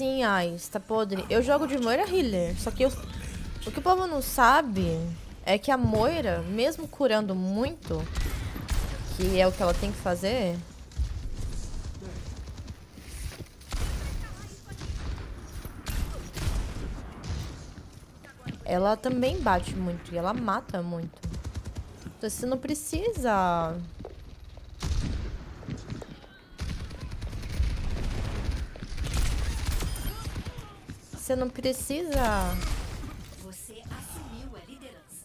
assim, ai, está podre. Eu jogo de Moira healer, só que eu, o que o povo não sabe é que a Moira, mesmo curando muito, que é o que ela tem que fazer, ela também bate muito e ela mata muito. Então você não precisa Você não precisa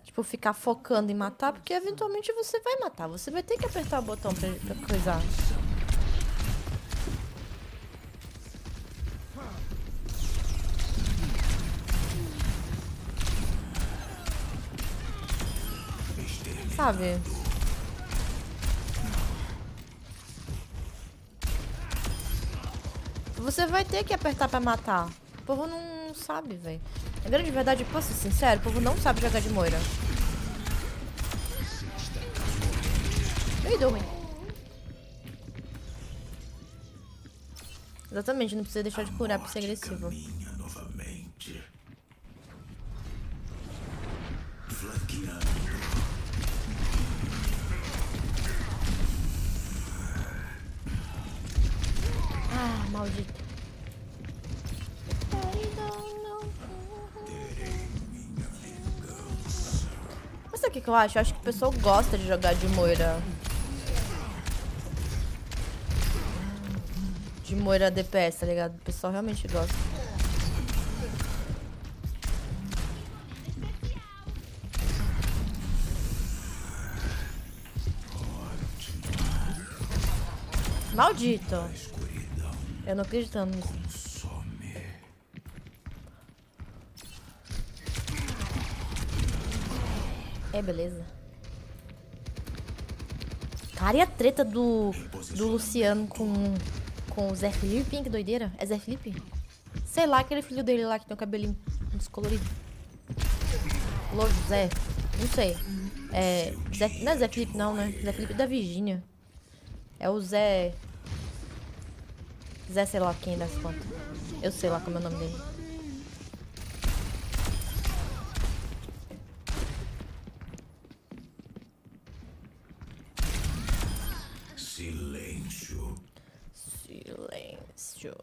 tipo, ficar focando em matar, porque eventualmente você vai matar. Você vai ter que apertar o botão pra, pra coisar. Sabe? Você vai ter que apertar pra matar. O povo não sabe, velho. A grande verdade, posso ser sincero, o povo não sabe jogar de Moira. Ei, deu ruim. Exatamente, não precisa deixar de curar pra ser agressivo. Ah, maldito. Que, eu acho? Eu acho que o pessoal gosta de jogar de Moira. De Moira DPS, tá ligado? O pessoal realmente gosta. Maldito. Eu não acredito nisso. É, beleza. Cara, e a treta do, do Luciano com, com o Zé Felipe, hein? Que doideira. É Zé Felipe? Sei lá, aquele filho dele lá que tem o cabelinho descolorido. Louco, Zé. Não sei. É, Zé, não é Zé Felipe, não, né? Zé Felipe da Virgínia. É o Zé... Zé sei lá quem das contas. Eu sei lá como é o nome dele. Silêncio.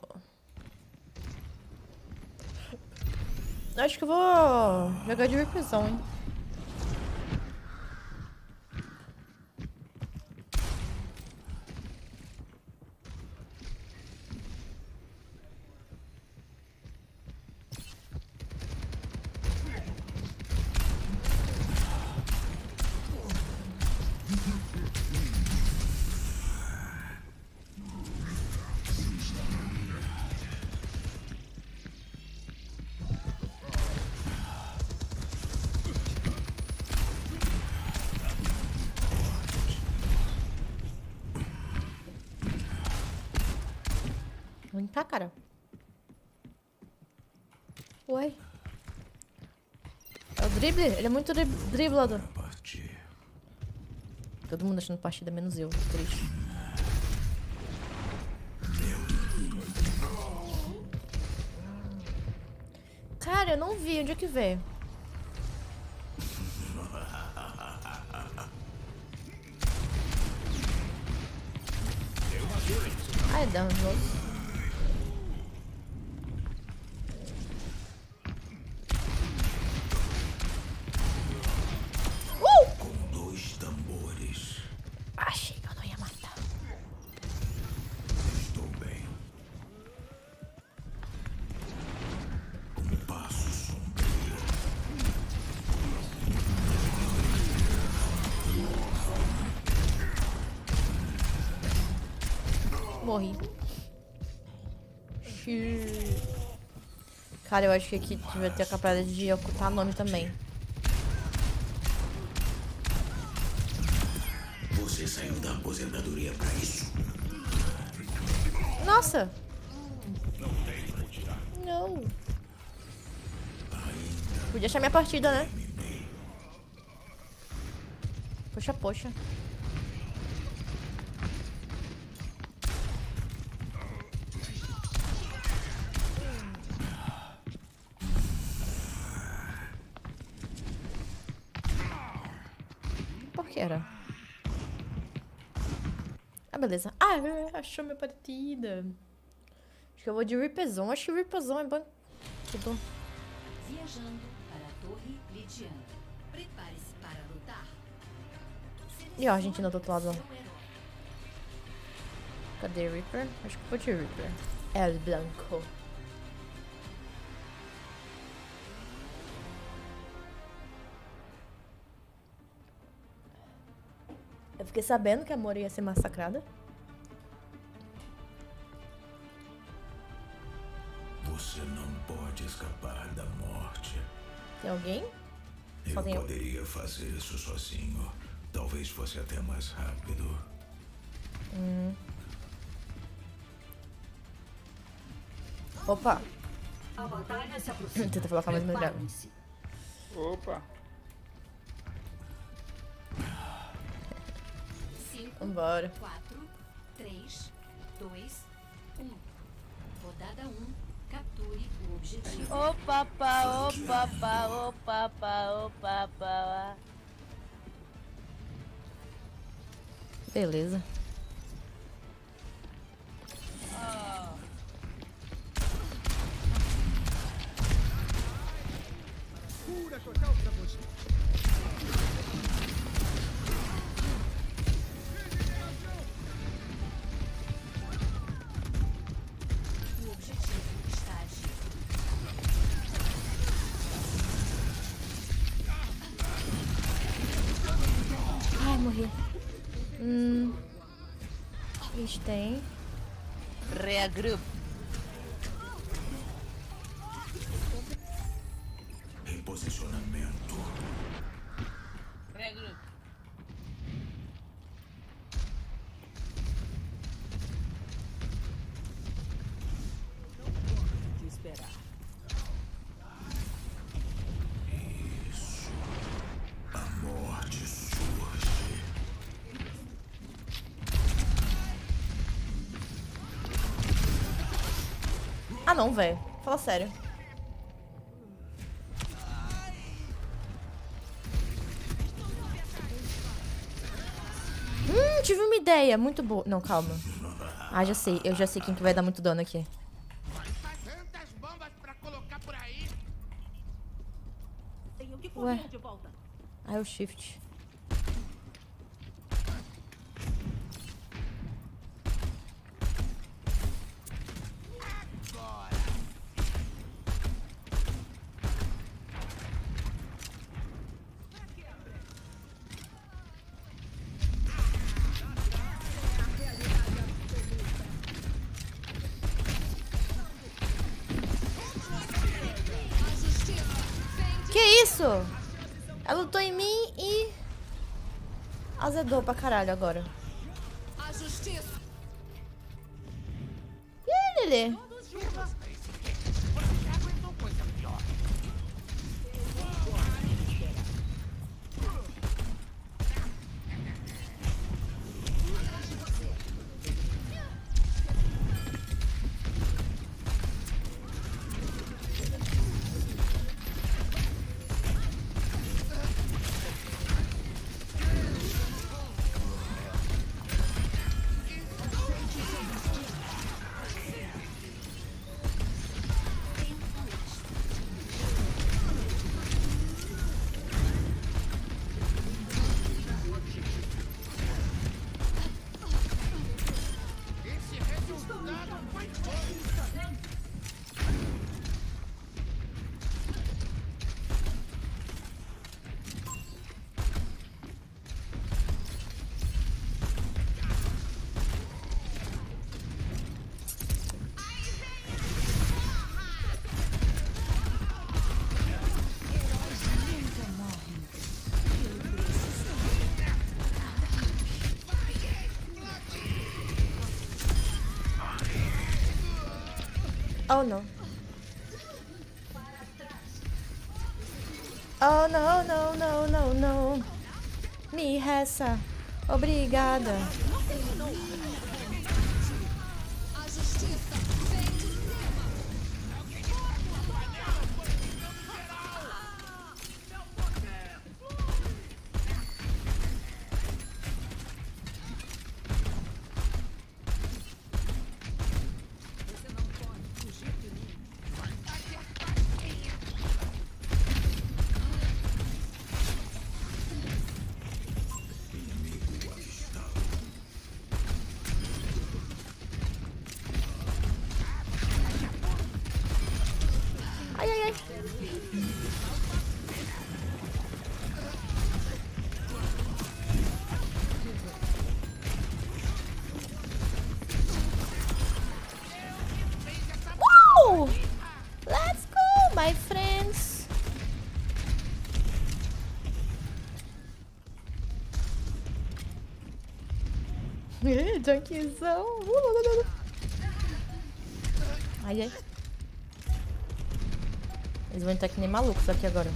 Acho que eu vou jogar de repressão, hein? Vem cá, cara. Uai. É o drible? Ele é muito dri driblador. Todo mundo achando partida, menos eu. Triste. Cara, eu não vi. Onde é que vê? Ai, dá um jogo. Cara, eu acho que aqui devia ter a capacidade de ocultar nome também. Você saiu da aposentadoria pra isso? Nossa! Não. Podia achar minha partida, né? Poxa, poxa. que era. Ah, beleza. Ah, é, achou minha partida. Acho que eu vou de Ripazon. Acho que Ripazon é bom. Viajando para a Torre Lidiana. Prepare-se para lutar. E ó, a gente do outro lado. Cadê Reaper? Acho que vou de Reaper. El Blanco. Eu fiquei sabendo que a Mora ia ser massacrada. Alguém? Só Eu tem eu. poderia fazer isso sozinho. Talvez fosse até mais rápido. Opa! A batalha se aproxima. Tenta colocar mais melhor. Preparem-se. Opa. Cinco, Vambora. quatro, três, dois, um. Rodada um. Capture o objetivo. Opa, pá, opa, pá, opa, pá, opa, pá. Beleza. O gente tem. Reagrupo. Não, velho. Fala sério. Hum, tive uma ideia muito boa. Não, calma. Ah, já sei. Eu já sei quem que vai dar muito dano aqui. Ué. Ah, é o shift. Azedou pra caralho agora. Me resta. Obrigada. Junkzão. Ai, ai. Eles vão entrar que nem malucos aqui agora.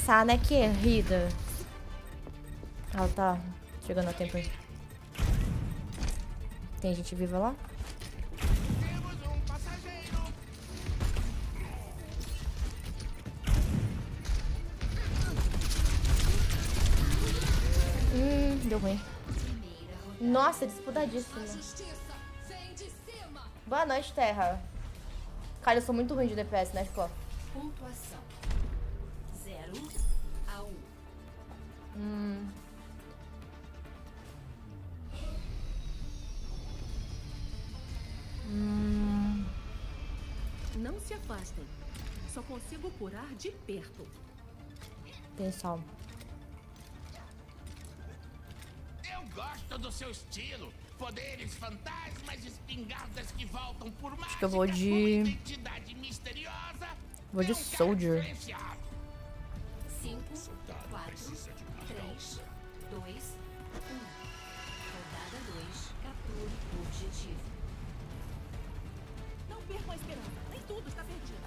Ressar, né, que rida. Ela tá chegando a tempo aí. Tem gente viva lá? Um. Hum, deu ruim. Nossa, disputadíssimo. Boa noite, Terra. Cara, eu sou muito ruim de DPS, né, Chico? Pontuação: 0 a 1. Hum. Hum. Não se afastem. Só consigo curar de perto. Atenção. Eu gosto do seu estilo. Poderes fantasmas, espingardas que voltam por mágica, que eu vou de- uma identidade misteriosa. Vou de Soldier. Diferenciado. 5, 4, 3, 2, 1. Rodada 2. Capture o objetivo. Não percam a esperança. Nem tudo está perdido.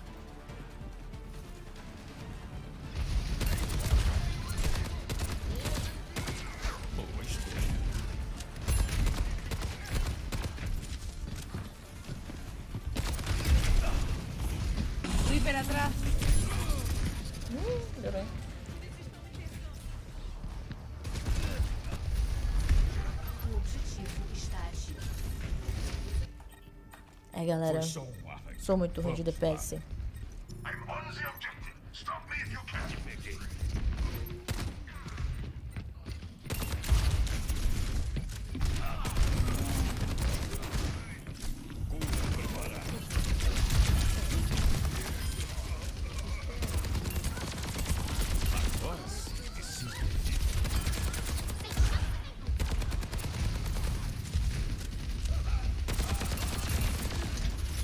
Galera. Sou muito ruim de DPS. I'm on the objective. Stop me if you can.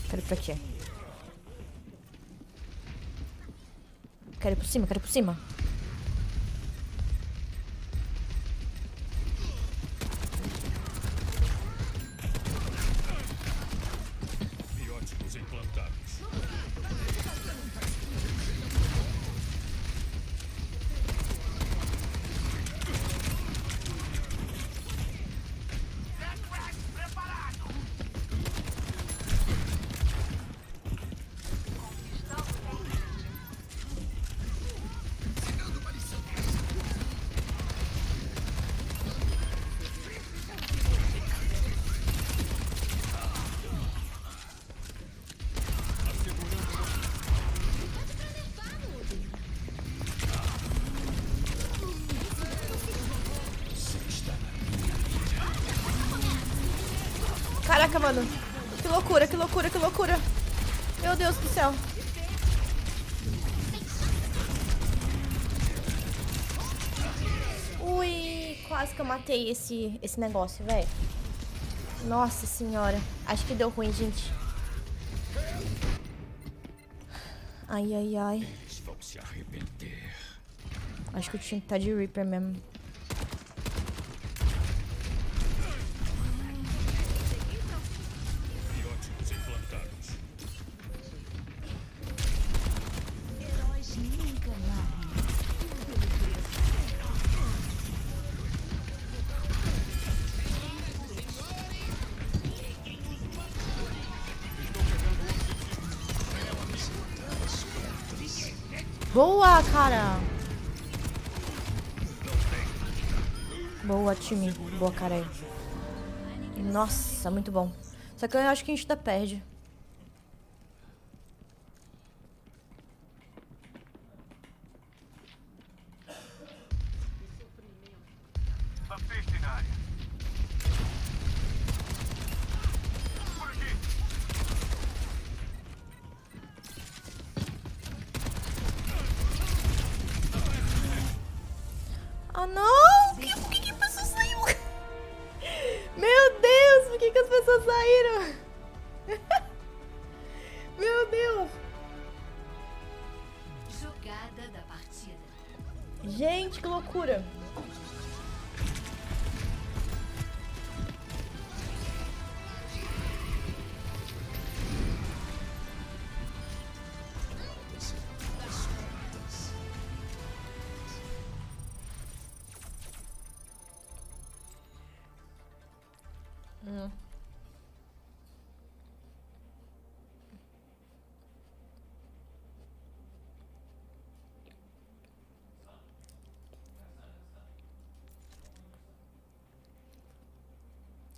Quero ir pra quê? Quero ir por cima, quero por cima. Matei esse, esse negócio, velho. Nossa senhora. Acho que deu ruim, gente. Ai, ai, ai. Acho que eu tinha que estar de Reaper mesmo. Boa, time. Boa, cara. Nossa, muito bom. Só que eu acho que a gente ainda perde.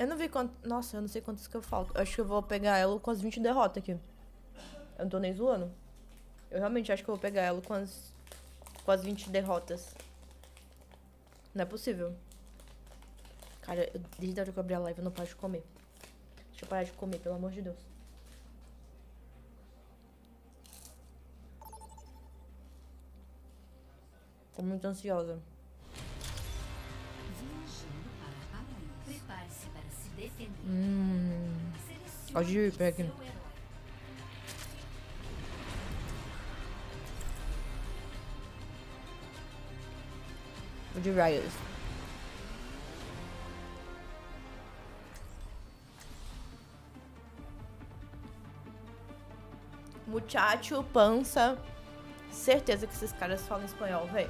Eu não vi quanto. Nossa, eu não sei quantos que eu falto. Eu acho que eu vou pegar ela com as 20 derrotas aqui. Eu não tô nem zoando. Eu realmente acho que eu vou pegar ela com as. Com as 20 derrotas. Não é possível. Cara, eu, desde a hora que eu abri a live eu não paro de comer. Deixa eu parar de comer, pelo amor de Deus. Tô muito ansiosa. Hum. Selecione Pode ir, pega. seu herói. O de Riot. Muchacho, pança. Certeza que esses caras falam espanhol, véi.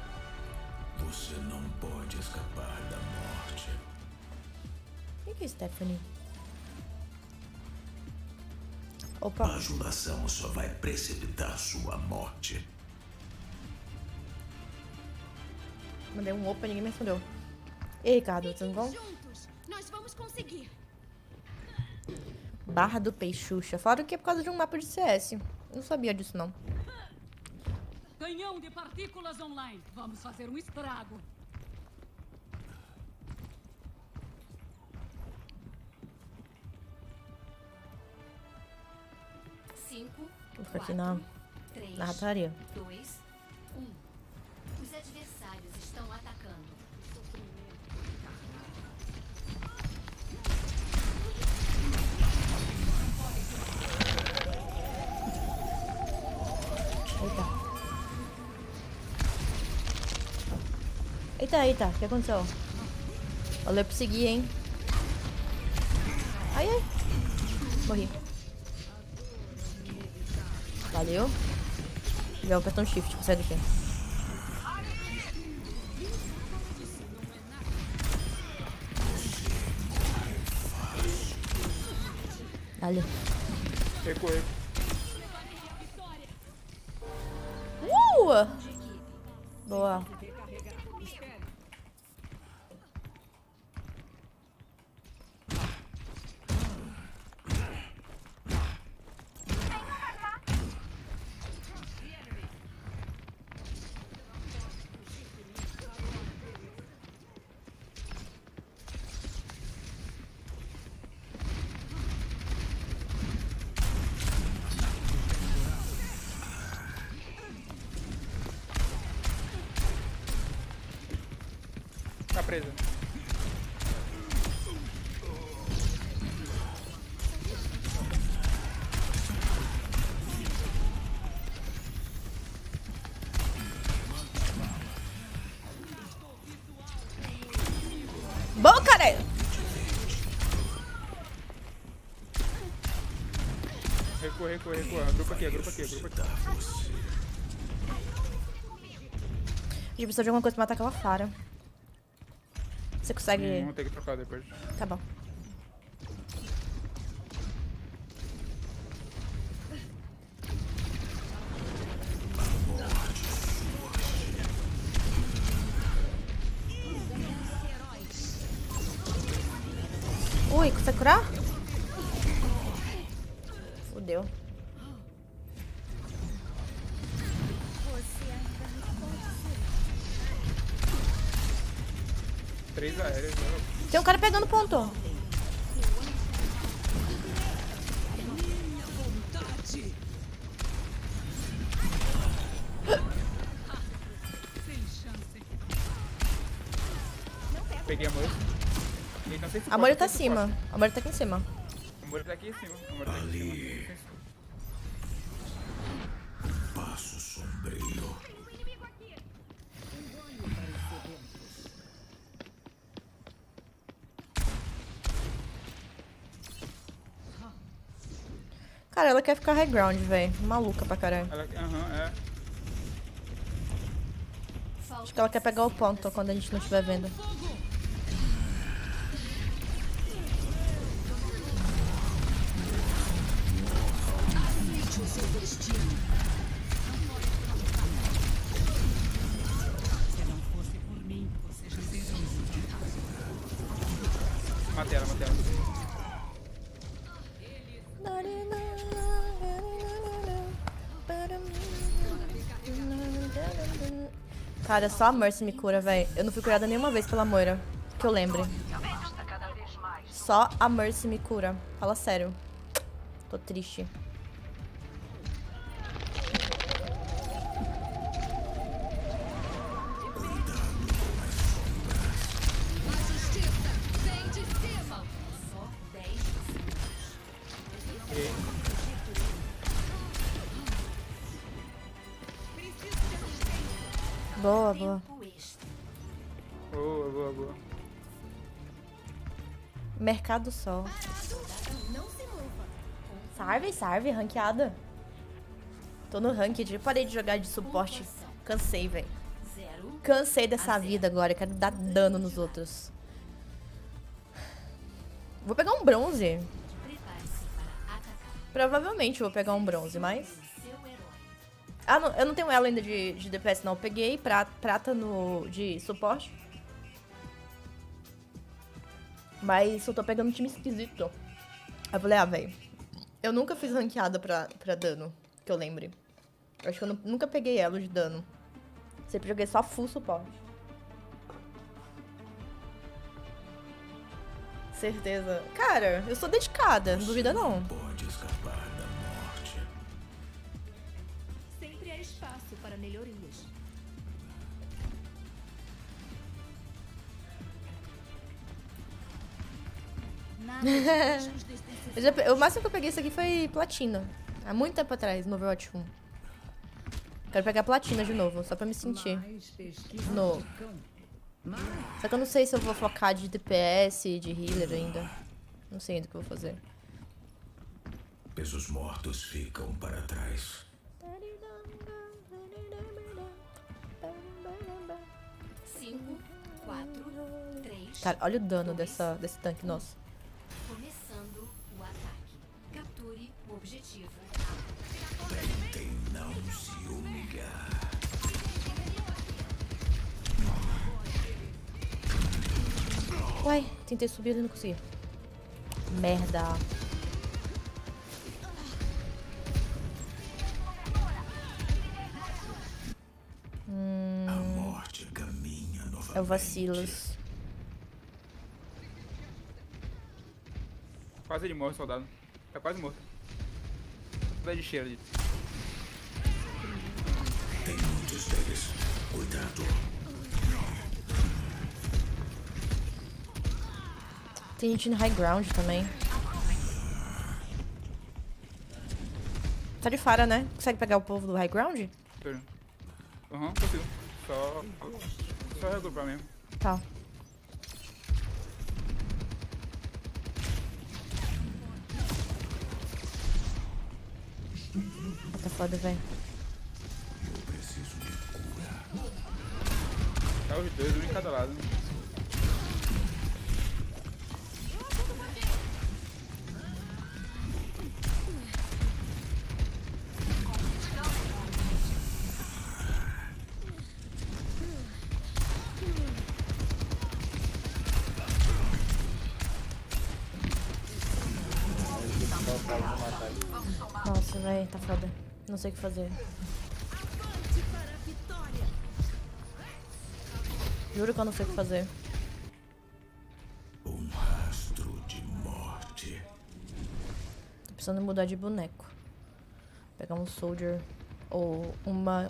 Você não pode escapar da Stephanie? Opa, Bajulação só vai precipitar sua morte. mandei um opa, ninguém me respondeu. Ei, Ricardo, tudo bom? Juntos, nós vamos conseguir. Barra do Peixuxa. Falaram que é por causa de um mapa de CS. Não sabia disso, não. Canhão de partículas online. Vamos fazer um estrago. Aqui na, na rataria. dois, um. Os adversários estão atacando. Eita. Eita, eita. O que aconteceu? Valeu por seguir, hein? Ai, ai. Morri. Valeu. Já apertar um shift sair daqui. Valeu. Recuei. Uh! Boa. Tá presa. Bom, cara! Recua, recua, recua. Grupo aqui, grupo aqui, grupo aqui. A gente precisa de alguma coisa pra matar aquela Fara. Você consegue. Hum, Vamos ter que trocar depois. Tá bom. Chance. Peguei a se A Moira tá se acima. A Moira tá aqui em cima. A Moira tá aqui em cima. A Moira tá aqui em cima. Não sei se- Passo sombrio. Cara, ela quer ficar high ground, velho. Maluca pra caralho. Ela, aham, é. Acho que ela quer pegar o ponto quando a gente não estiver vendo. Cara, só a Mercy me cura, velho. Eu não fui curada nenhuma vez pela Moira. Que eu lembre. Só a Mercy me cura. Fala sério. Tô triste. Mercado Sol. Sarve, sarve, ranqueada. Tô no ranked, eu parei de jogar de suporte. Cansei, velho. Cansei dessa vida agora, quero dar dano nos outros. Vou pegar um bronze. Provavelmente vou pegar um bronze, mas... Ah, não, eu não tenho ela ainda de, de DPS, não. Eu peguei pra- prata no, de suporte. Mas eu tô pegando um time esquisito. Aí eu falei, ah, velho. Eu nunca fiz ranqueada pra, pra dano, que eu lembre. Eu Acho que eu nu- nunca peguei elo de dano. Sempre joguei só full suporte. Certeza. Cara, eu sou dedicada, não duvida não. Pode escapar da morte. Sempre há espaço para melhorias. Eu já o máximo que eu peguei isso aqui foi platina. Há muito tempo atrás, no Overwatch 1. Quero pegar platina de novo, só pra me sentir. No. Só que eu não sei se eu vou focar de DPS, de healer ainda. Não sei ainda o que eu vou fazer. Pesos mortos ficam para trás. Cinco, quatro, três. Cara, olha o dano dessa, desse tanque nosso. Uai, tentei subir e não consegui. Merda. A morte caminha novamente. É o vacilos. Quase ele morre, soldado. Tá quase morto. Vai de cheiro ali. Tem muitos deles. Cuidado. Tem gente no high ground também. Tá de fora, né? Consegue pegar o povo do high ground? Aham, consigo. Só. Só regrupar mesmo. Tá. Tá foda, velho. Tá os dois, um em cada lado. capaz sei o que fazer. Juro que eu não sei o que fazer. Um rastro de morte. Tô precisando mudar de boneco. Pegar um soldier ou uma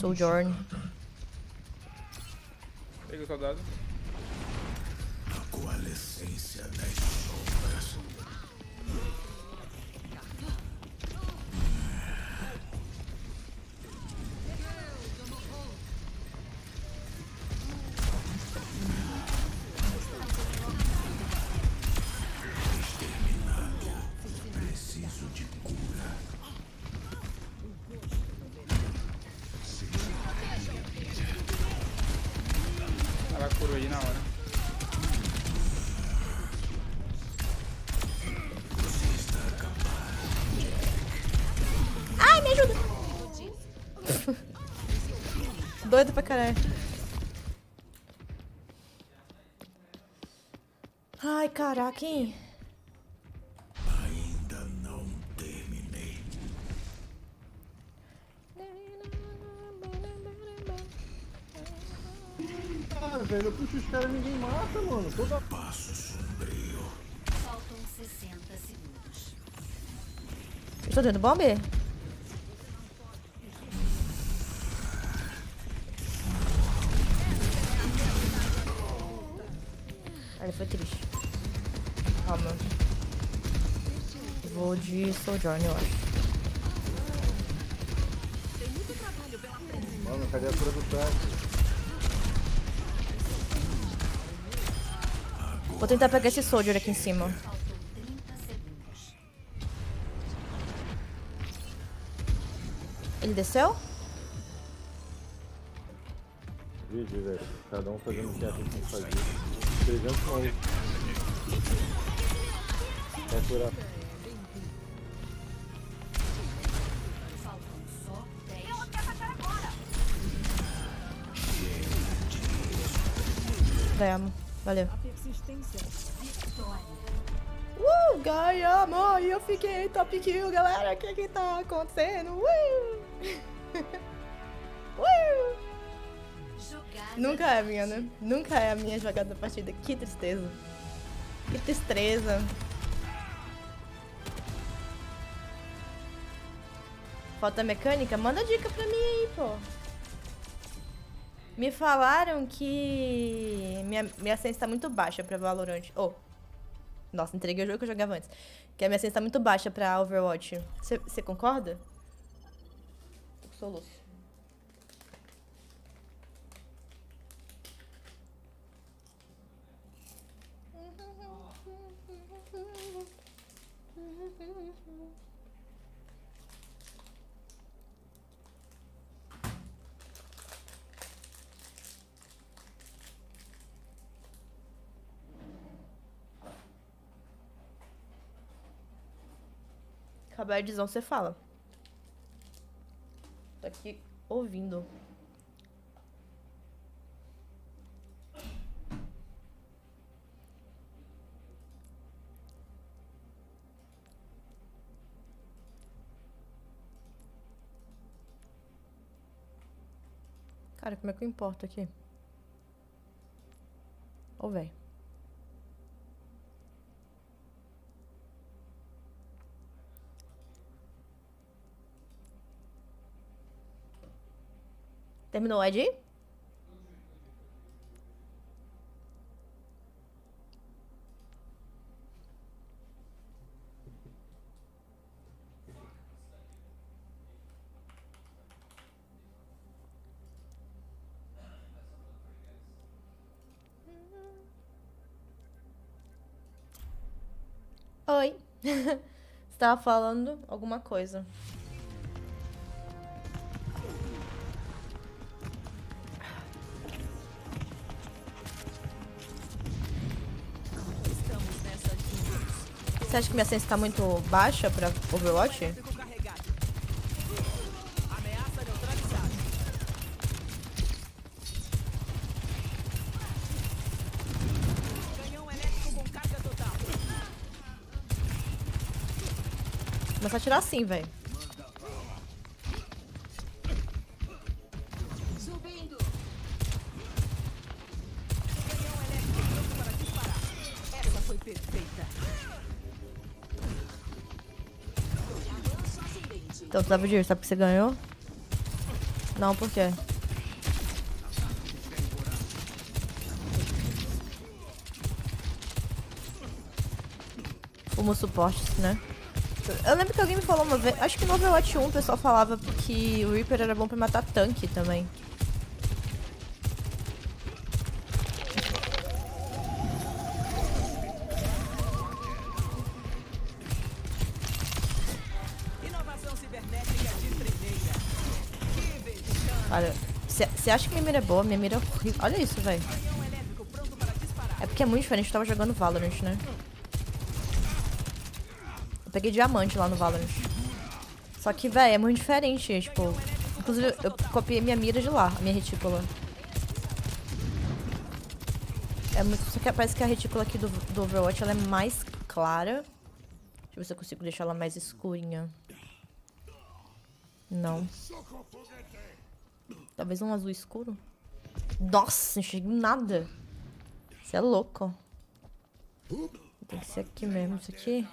sojourn. Pega o soldado. A coalescência das caralho. Ai, caraca, hein? Ainda não terminei. Ah, velho, eu puxo os caras e ninguém mata, mano. Toda Passo sombrio. Faltam 60 segundos. Estou dentro do bombe? Ele foi triste. Calma. Vou de Sojourn, eu acho. Mano, cadê a cura do tanque? Vou tentar pegar esse Soldier aqui em cima. Faltam 30 segundos. Ele desceu? GG, velho. Cada um fazendo o que acha que tem que fazer. 300 malucos. Vai curar. Faltam só 10. Ganhamos. Valeu. Uh, ganhamos! E eu fiquei top kill, galera. O que que tá acontecendo? Uh! Nunca é a minha, né? Nunca é a minha jogada da partida. Que tristeza. Que tristeza. Falta mecânica? Manda dica pra mim aí, pô. Me falaram que minha, minha sense tá muito baixa pra Valorant. Oh. Nossa, entreguei o jogo que eu jogava antes. Que a minha sense tá muito baixa pra Overwatch. Você concorda? Soluço. Acabar a edição, você fala. Tô aqui ouvindo. Cara, como é que eu importo aqui? Ô, véi. Terminou Ed? Oi. Você tava falando alguma coisa. Você acha que minha sense tá muito baixa pra Overwatch? começar a atirar assim, velho. Então, tu sabe disso, sabe que você ganhou? Não, por quê? Como suporte, né? Eu lembro que alguém me falou uma vez. Acho que no Overwatch 1 o pessoal falava que o Reaper era bom pra matar tanque também. Olha, você acha que minha mira é boa? Minha mira é horrível. Olha isso, velho. É porque é muito diferente, eu tava jogando Valorant, né? Eu peguei diamante lá no Valorant. Só que, velho, é muito diferente, tipo... Inclusive, eu copiei minha mira de lá, a minha retícula. É muito... Só que parece que a retícula aqui do, do Overwatch, ela é mais clara. Deixa eu ver se eu consigo deixar ela mais escurinha. Não. Talvez um azul escuro. Nossa, não enxergo nada. Você é louco. Tem que ser aqui mesmo, isso aqui.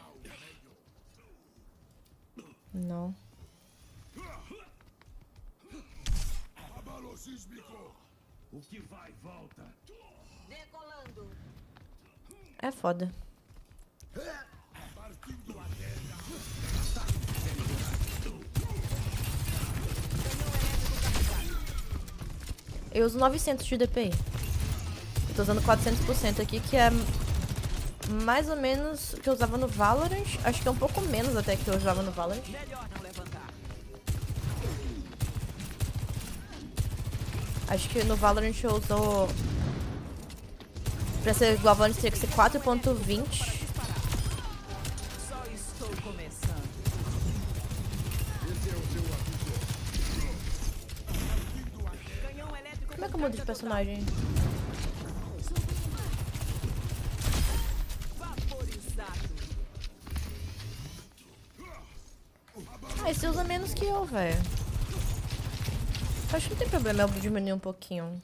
Não. Decolando. É foda. Eu uso 900 de DPI. Eu tô usando 400% aqui, que é mais ou menos o que eu usava no Valorant. Acho que é um pouco menos até que eu usava no Valorant. Acho que no Valorant eu uso... Pra ser igual ao Valorant teria que ser 4.20. que eu mudo de personagem? Ah, esse usa menos que eu, velho. Acho que não tem problema eu diminuir um pouquinho.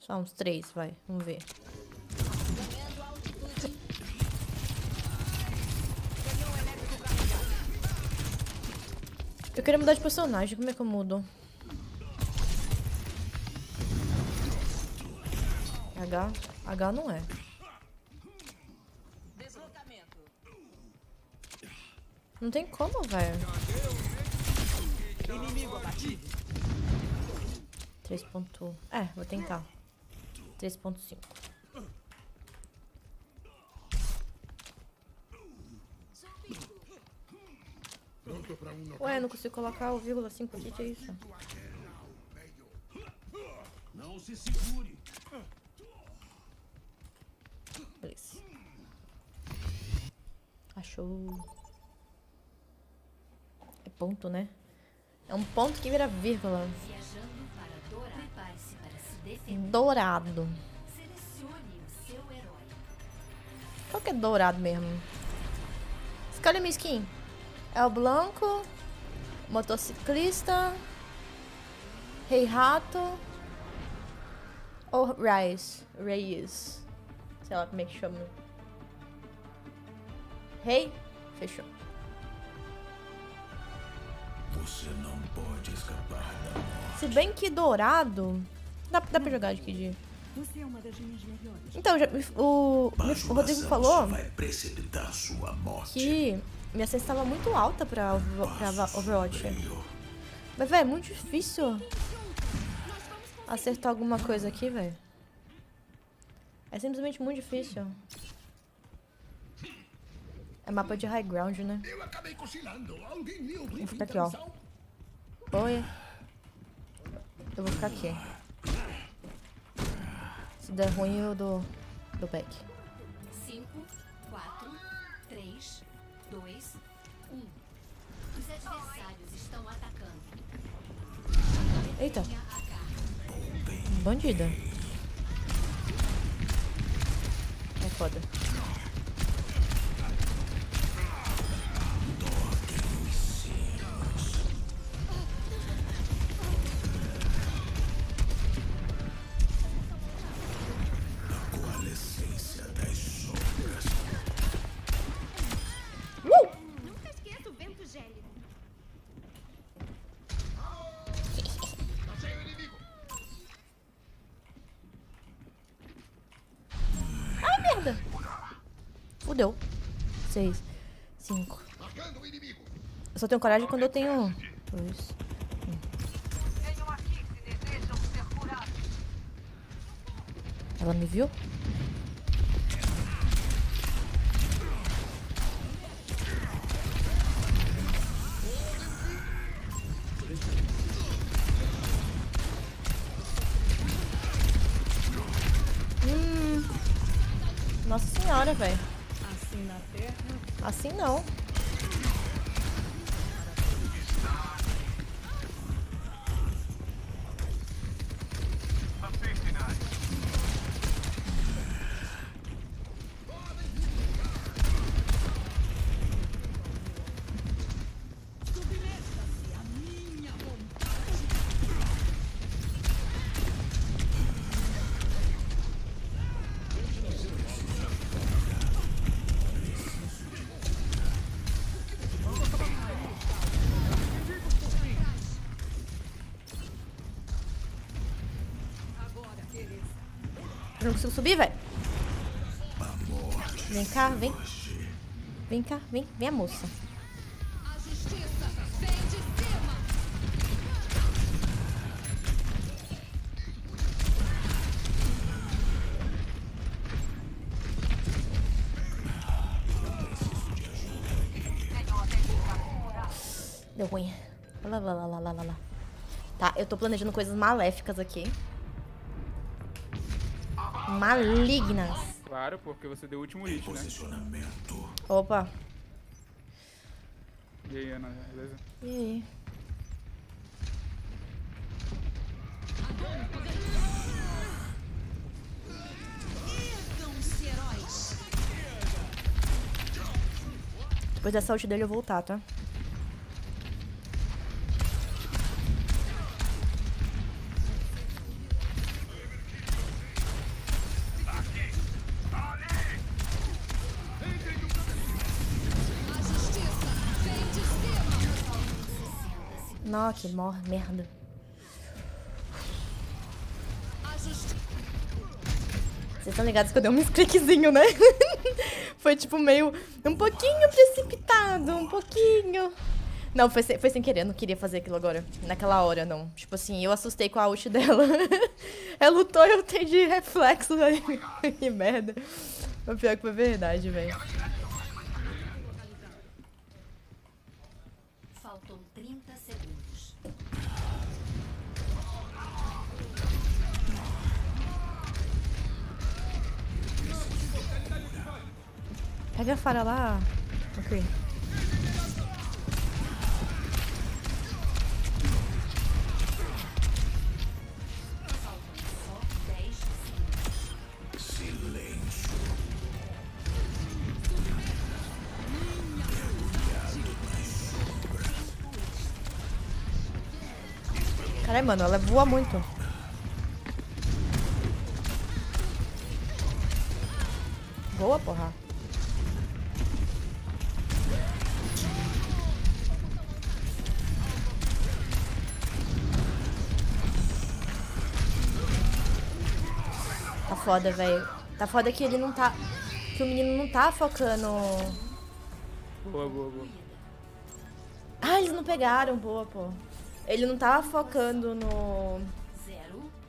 Só uns três, vai. Vamos ver. Eu queria mudar de personagem. Como é que eu mudo? H? H não é. Não tem como, velho. Inimigo abatido. 3.1. É, vou tentar. 3.5. Ué, não consigo colocar o vírgula 5 aqui, que é isso? Não se segure. Beleza. Achou. É ponto, né? É um ponto que vira vírgula. Dourado. Selecione o seu herói. Qual que é dourado mesmo? Escolhe minha skin. É o Blanco, motociclista, Rei Rato ou Reyes. Reyes. Sei lá como é que chama. Rei? Fechou. Você não pode escapar da morte. Se bem que dourado. Dá, dá pra jogar de que dia? Você é uma das minhas melhores. Então, já- o, o Rodrigo falou só vai precipitar sua morte. que minha sense estava muito alta pra, pra Overwatch. Frio. Mas, velho, é muito difícil acertar alguma coisa aqui, velho. É simplesmente muito difícil. É mapa de high ground, né? Eu acabei cochilando. Alguém leu o Vou ficar aqui, ó. Oi. Eu vou ficar aqui. Se der ruim, eu dou, dou back. 5, 4, 3, 2, 1. Os adversários estão atacando. Eita. Bandida. É foda. Seis. Cinco. Eu só tenho coragem quando eu tenho. Dois. Ela me viu? Consigo subir, velho. Vem cá, vem. Vem cá, vem. Vem a moça. Deu ruim. Lá, lá, lá, lá, lá, lá. Tá, eu tô planejando coisas maléficas aqui. Malignas. Claro, porque você deu o último hit, né? Posicionamento. Opa. E aí, Ana, beleza? E aí? Depois dessa ult dele eu vou voltar, tá? Que morre, merda. Vocês estão ligados que eu dei um misclickzinho, né? foi tipo meio. Um pouquinho precipitado, um pouquinho. Não, foi sem, foi sem querer, eu não queria fazer aquilo agora. Naquela hora, não. Tipo assim, eu assustei com a ult dela. Ela lutou e eu tenho de reflexo aí. que merda. O pior que foi verdade, velho. Faltam 30 segundos. Pega a fara lá. Ok. Só 10 segundos. Silêncio. Caralho, mano, ela voa muito. Boa, porra. Foda, velho. Tá foda que ele não tá. Que o menino não tá focando. Boa, boa, boa. Ah, eles não pegaram, boa, pô. Ele não tava focando no.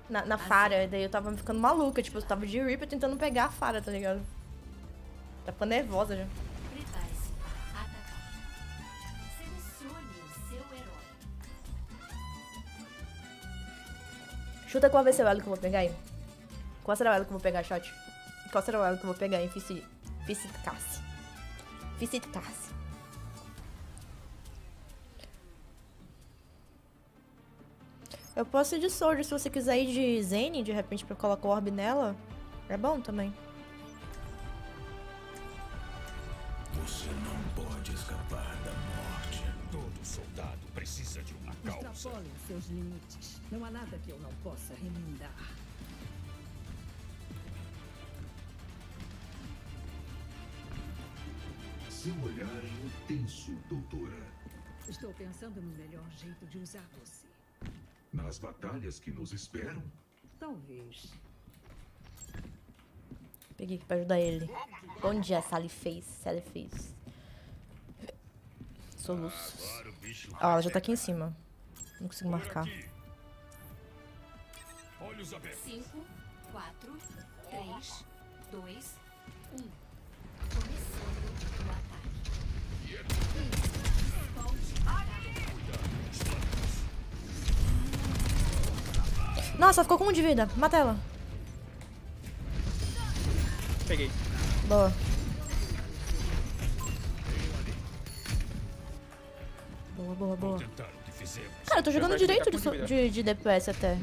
Na, na Fara, daí eu tava ficando maluca, tipo, eu tava de Reaper tentando pegar a Fara, tá ligado? Tá ficando nervosa já. Chuta qual vai ser o elo que eu vou pegar aí. Qual será o elo que eu vou pegar, chat? Qual será o elo que eu vou pegar em Fici... Ficitcasse? Ficitcasse. Eu posso ir de Soldier se você quiser ir de Zane, de repente, pra colocar o orb nela. É bom também. Você não pode escapar da morte. Todo soldado precisa de uma causa. extrapolem seus limites. Não há nada que eu não possa remendar. Seu olhar é intenso, doutora. Estou pensando no melhor jeito de usar você. Nas batalhas que nos esperam, Talvez. Peguei aqui pra ajudar ele. Bom dia, Sally fez. Sally fez. Soluços. Ó, ela já tá aqui em cima. Não consigo marcar. Olhos abertos. 5, 4, 3, 2, 1. Começando Nossa, ficou com um de vida. Mata ela. Peguei. Boa. Boa, boa, boa. Cara, eu tô jogando direito de, so- vida. de, de DPS até.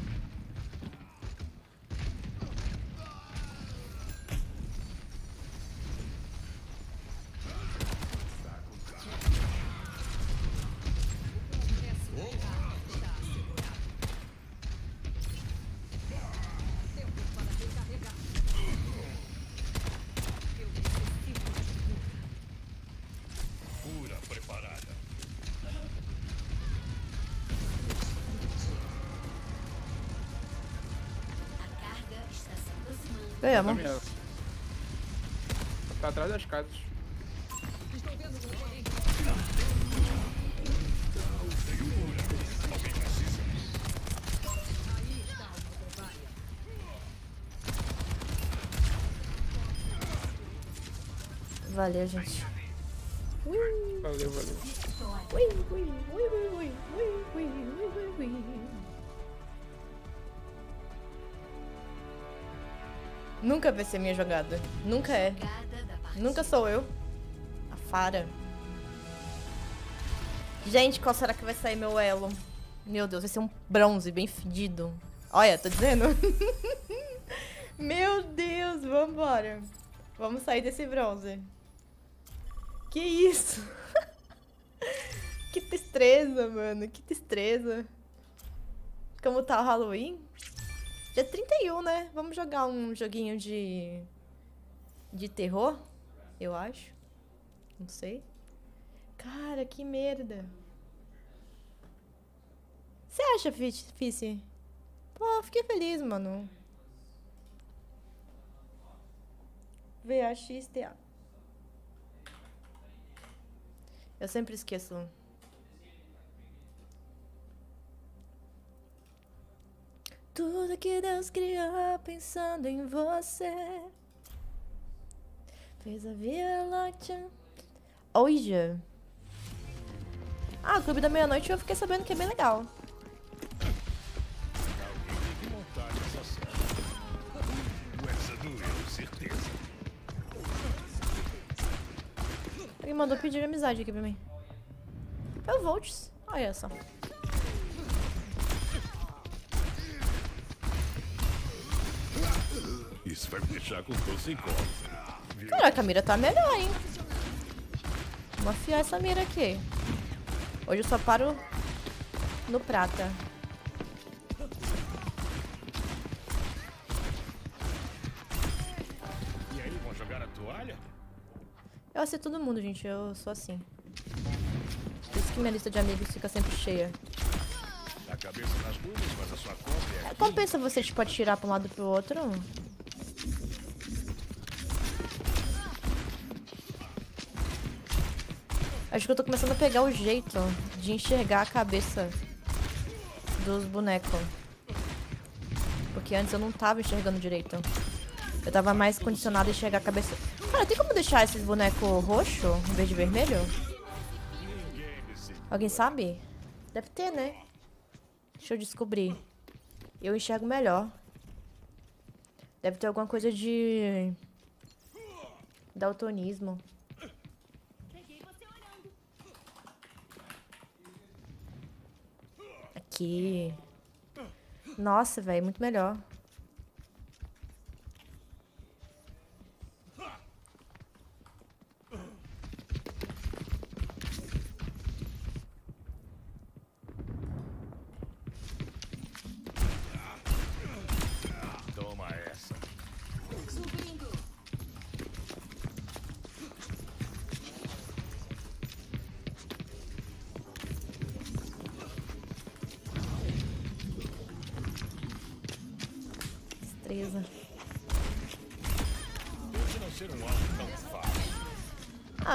Caminhando. Tá atrás das casas. Valeu, gente. Valeu, valeu. Nunca vai ser minha jogada. Nunca é. Nunca sou eu. A Fara. Gente, qual será que vai sair meu elo? Meu Deus, vai ser um bronze bem fedido. Olha, tô dizendo. meu Deus, vambora. Vamos sair desse bronze. Que isso? que destreza, mano. Que destreza. Como tá o Halloween? Dia 31, né? Vamos jogar um joguinho de. de terror? Eu acho. Não sei. Cara, que merda. Você acha? Fice? Pô, fiquei feliz, mano. VAXTA. Eu sempre esqueço. Tudo que Deus criou pensando em você. Fez a Via Láctea. Hoje. Ah, o Clube da Meia-Noite eu fiquei sabendo que é bem legal. Ele mandou pedir amizade aqui pra mim. Eu Volts. Olha só. Isso vai me deixar com sem colo. Caraca, a mira tá melhor, hein? Vamos afiar essa mira aqui. Hoje eu só paro no prata. E aí, vão jogar a toalha? Eu aceito todo mundo, gente. Eu sou assim. Por isso que minha lista de amigos fica sempre cheia. É. Compensa você, tipo, atirar pra um lado e pro outro? Acho que eu tô começando a pegar o jeito de enxergar a cabeça dos bonecos. Porque antes eu não tava enxergando direito. Eu tava mais condicionado a enxergar a cabeça. Cara, tem como deixar esses bonecos roxo em vez de vermelho? Alguém sabe? Deve ter, né? Deixa eu descobrir. Eu enxergo melhor. Deve ter alguma coisa de. Daltonismo. Aqui. Nossa, velho, muito melhor.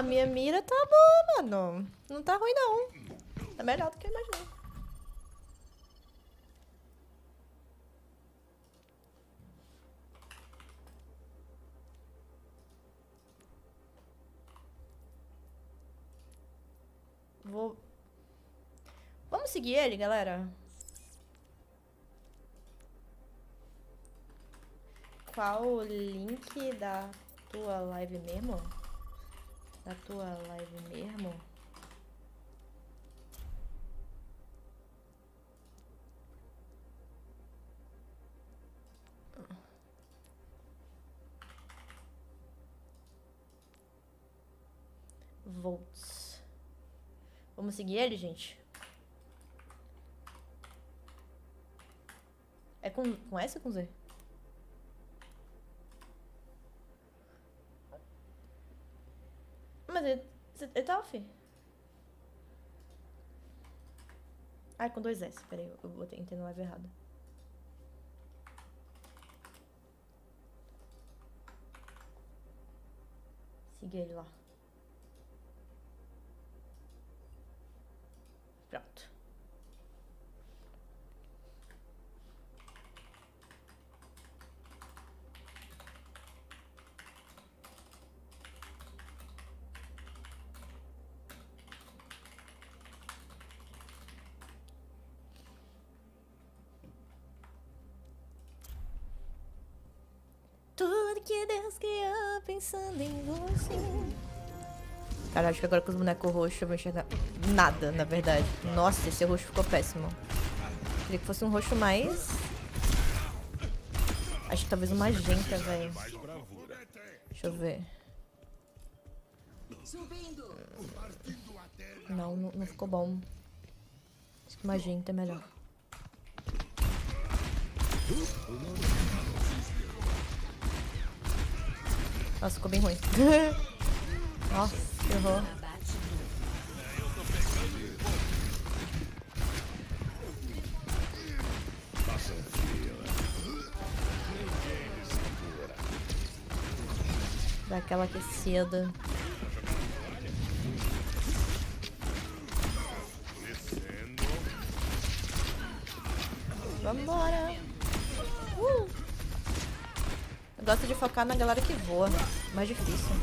Minha mira tá boa, mano. Não tá ruim, não. Tá melhor do que eu imaginei. Vou... Vamos seguir ele, galera? Qual o link da tua live mesmo? Da tua live mesmo? Volts. Vamos seguir ele, gente? É com, com S ou com Z? Mas ele, cê- ele tá off. Ah, é com dois S. Peraí, eu botei entendo live errado. Siga ele lá. Pronto. Criou pensando em você. Cara, acho que agora com os bonecos roxos eu vou enxergar nada, na verdade. Nossa, esse roxo ficou péssimo. Queria que fosse um roxo mais. Acho que talvez um magenta, velho. Deixa eu ver. Não, não, não ficou bom. Acho que magenta é melhor. Nossa, ficou bem ruim. Nossa, que horror. Dá aquela aquecida. Gosto de focar na galera que voa. Mais difícil.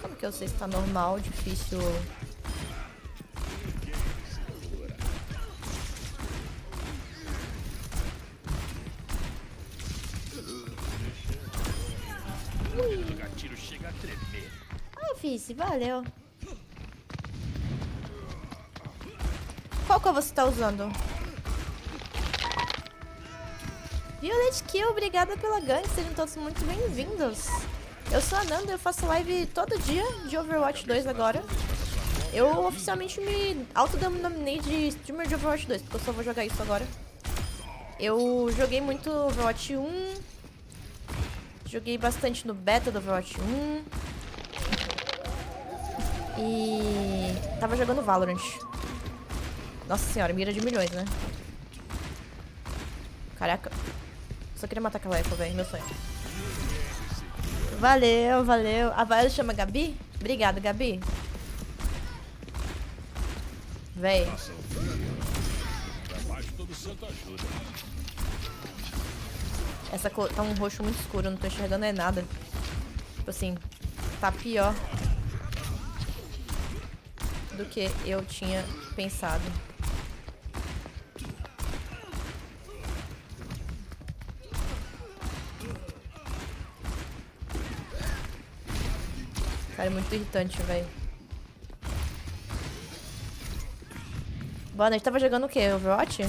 Como que eu sei se tá normal, difícil? O gatilho chega a tremer. Ah, Fice, valeu. Qual você tá usando? Violet Kill, obrigada pela gangue, sejam todos muito bem-vindos. Eu sou a Nanda, eu faço live todo dia de Overwatch 2 agora. Eu oficialmente me autodenominei de streamer de Overwatch 2, porque eu só vou jogar isso agora. Eu joguei muito Overwatch 1, joguei bastante no beta do Overwatch 1. E tava jogando Valorant. Nossa senhora, mira de milhões, né? Caraca. Só queria matar aquela eco, velho. Meu sonho. Valeu, valeu. A Violet chama Gabi? Obrigada, Gabi. Véi. Essa cor tá um roxo muito escuro, não tô enxergando é nada. Tipo assim, tá pior do que eu tinha pensado. Cara, é muito irritante, velho. Boa noite, tava jogando o quê? Overwatch?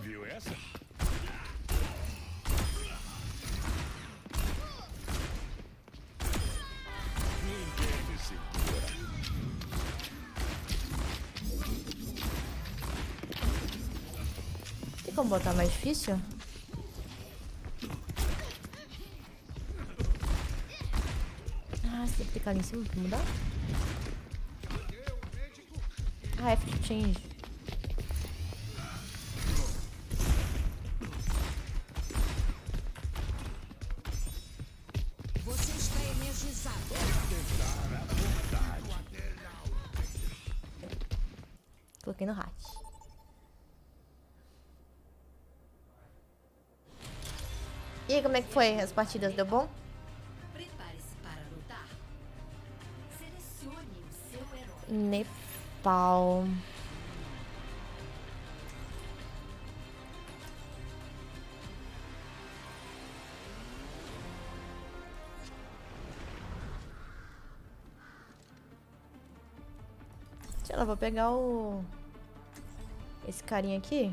Viu essa? Tem como botar mais difícil? Tem que clicar ali em cima, não dá? Ah, é F to change. Você está energizado. Coloquei no hat. E aí, como é que foi as partidas? Deu bom? Nepal. Sei lá, vou pegar o. Esse carinha aqui.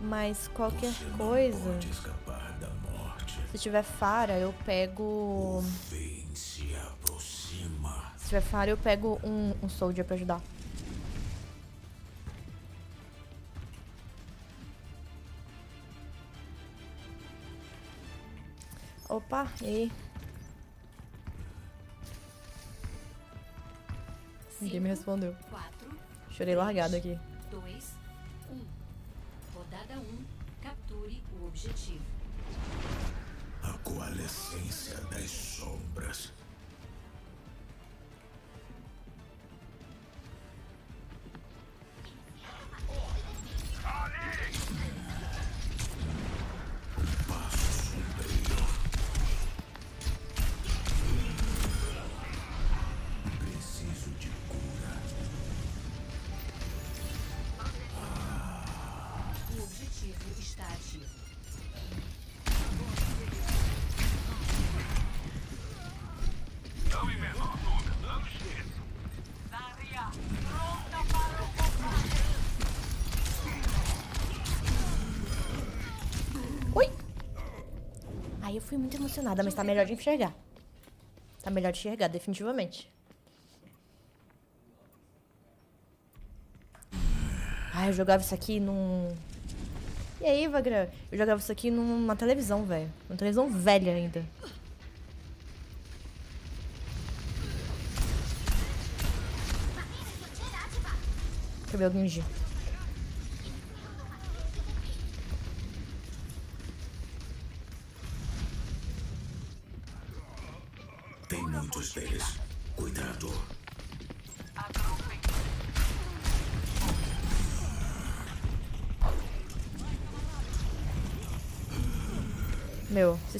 Mas qualquer coisa. Pode escapar da morte. Se tiver Fara, eu pego. Se tiver Fara, eu pego um, um Soldier pra ajudar. Opa, e aí? Ninguém me respondeu. 4, Chorei largado aqui. 2, 1. Rodada 1. Capture o objetivo. A coalescência das sombras. Emocionada, mas tá melhor de enxergar. Tá melhor de enxergar, definitivamente. Ai, eu jogava isso aqui num. E aí, Vagra? Eu jogava isso aqui numa televisão, velho. Uma televisão velha ainda. Deixa eu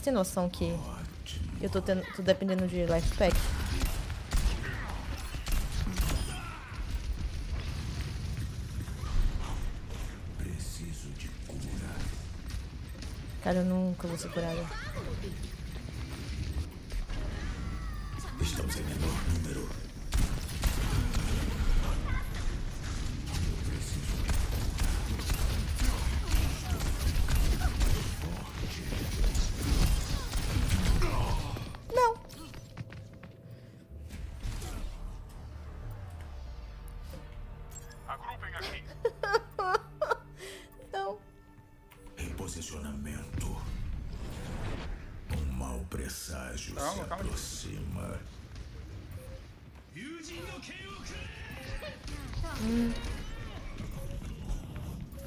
têm noção que eu tô, tendo, tô dependendo de life pack? Preciso de cura. Cara, eu nunca vou ser curada.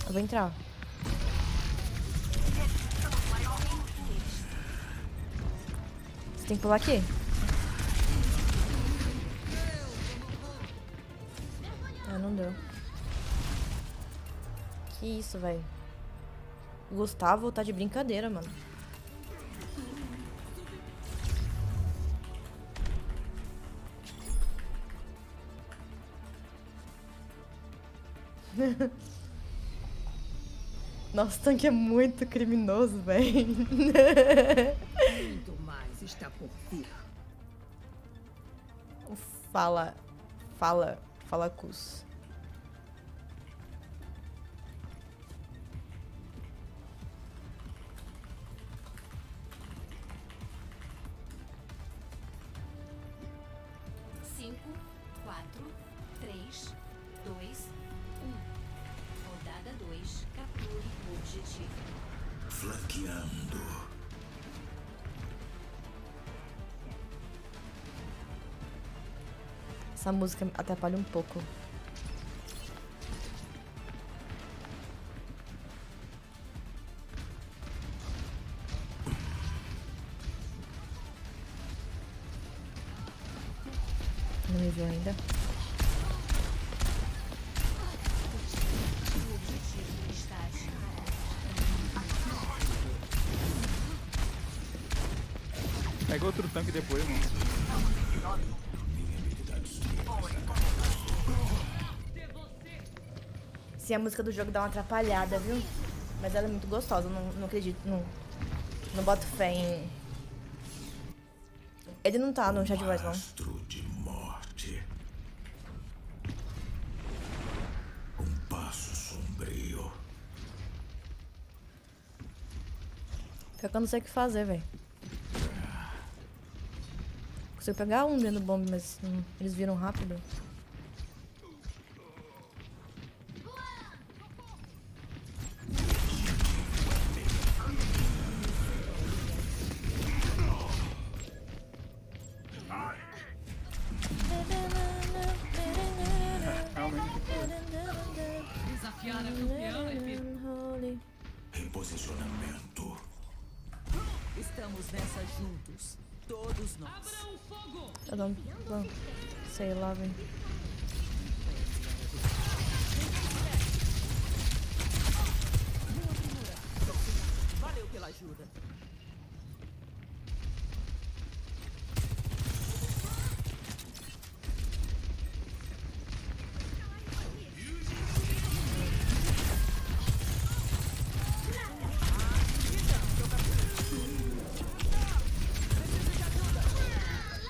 Eu vou entrar. Você tem que pular aqui? Ah, não deu. Que isso, velho. Gustavo tá de brincadeira, mano. Nossa, o tanque é muito criminoso, velho. Muito mais está por vir. Fala. Fala. Fala, Cus. música atrapalha um pouco. Não me viu ainda. Pega outro tanque depois. A música do jogo dá uma atrapalhada, viu? Mas ela é muito gostosa, não, não acredito, não, não boto fé em... Ele não tá no chat de voz, não. Rastro de morte. Um passo sombrio. Pior que eu não sei o que fazer, velho. Consigo pegar um dentro do bombe, mas hum, eles viram rápido.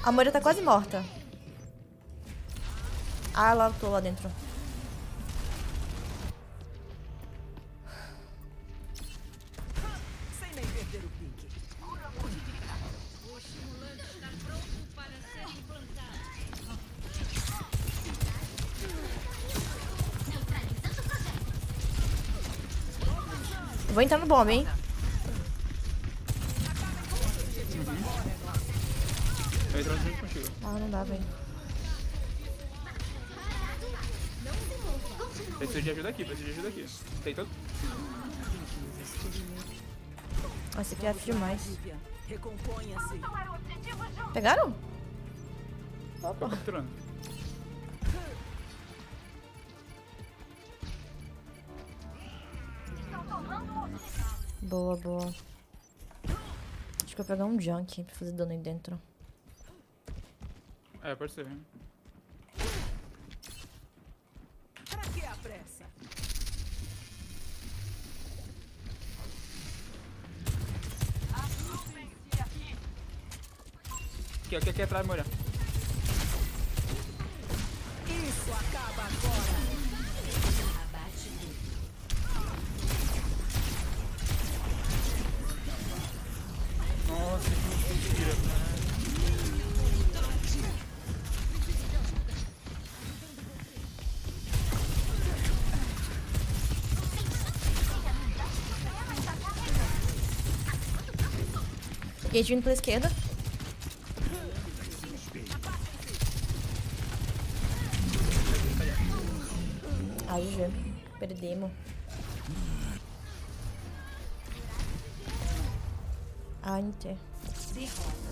A Moira tá quase morta. Ah, ela tô lá dentro. Vou entrar no bombe, hein? Aqui, preciso de ajuda aqui. Tem todo. Nossa, aqui é demais. Vivian, recomponha-se. Pegaram? Tô capturando. Boa, boa. Acho que eu vou pegar um junk pra fazer dano aí dentro. É, pode ser. hein? Pra que a pressa? Aqui, aqui, atrás, Moira. Isso acaba agora. Abate Nossa, que mentira. Pela esquerda. Inter. derrota.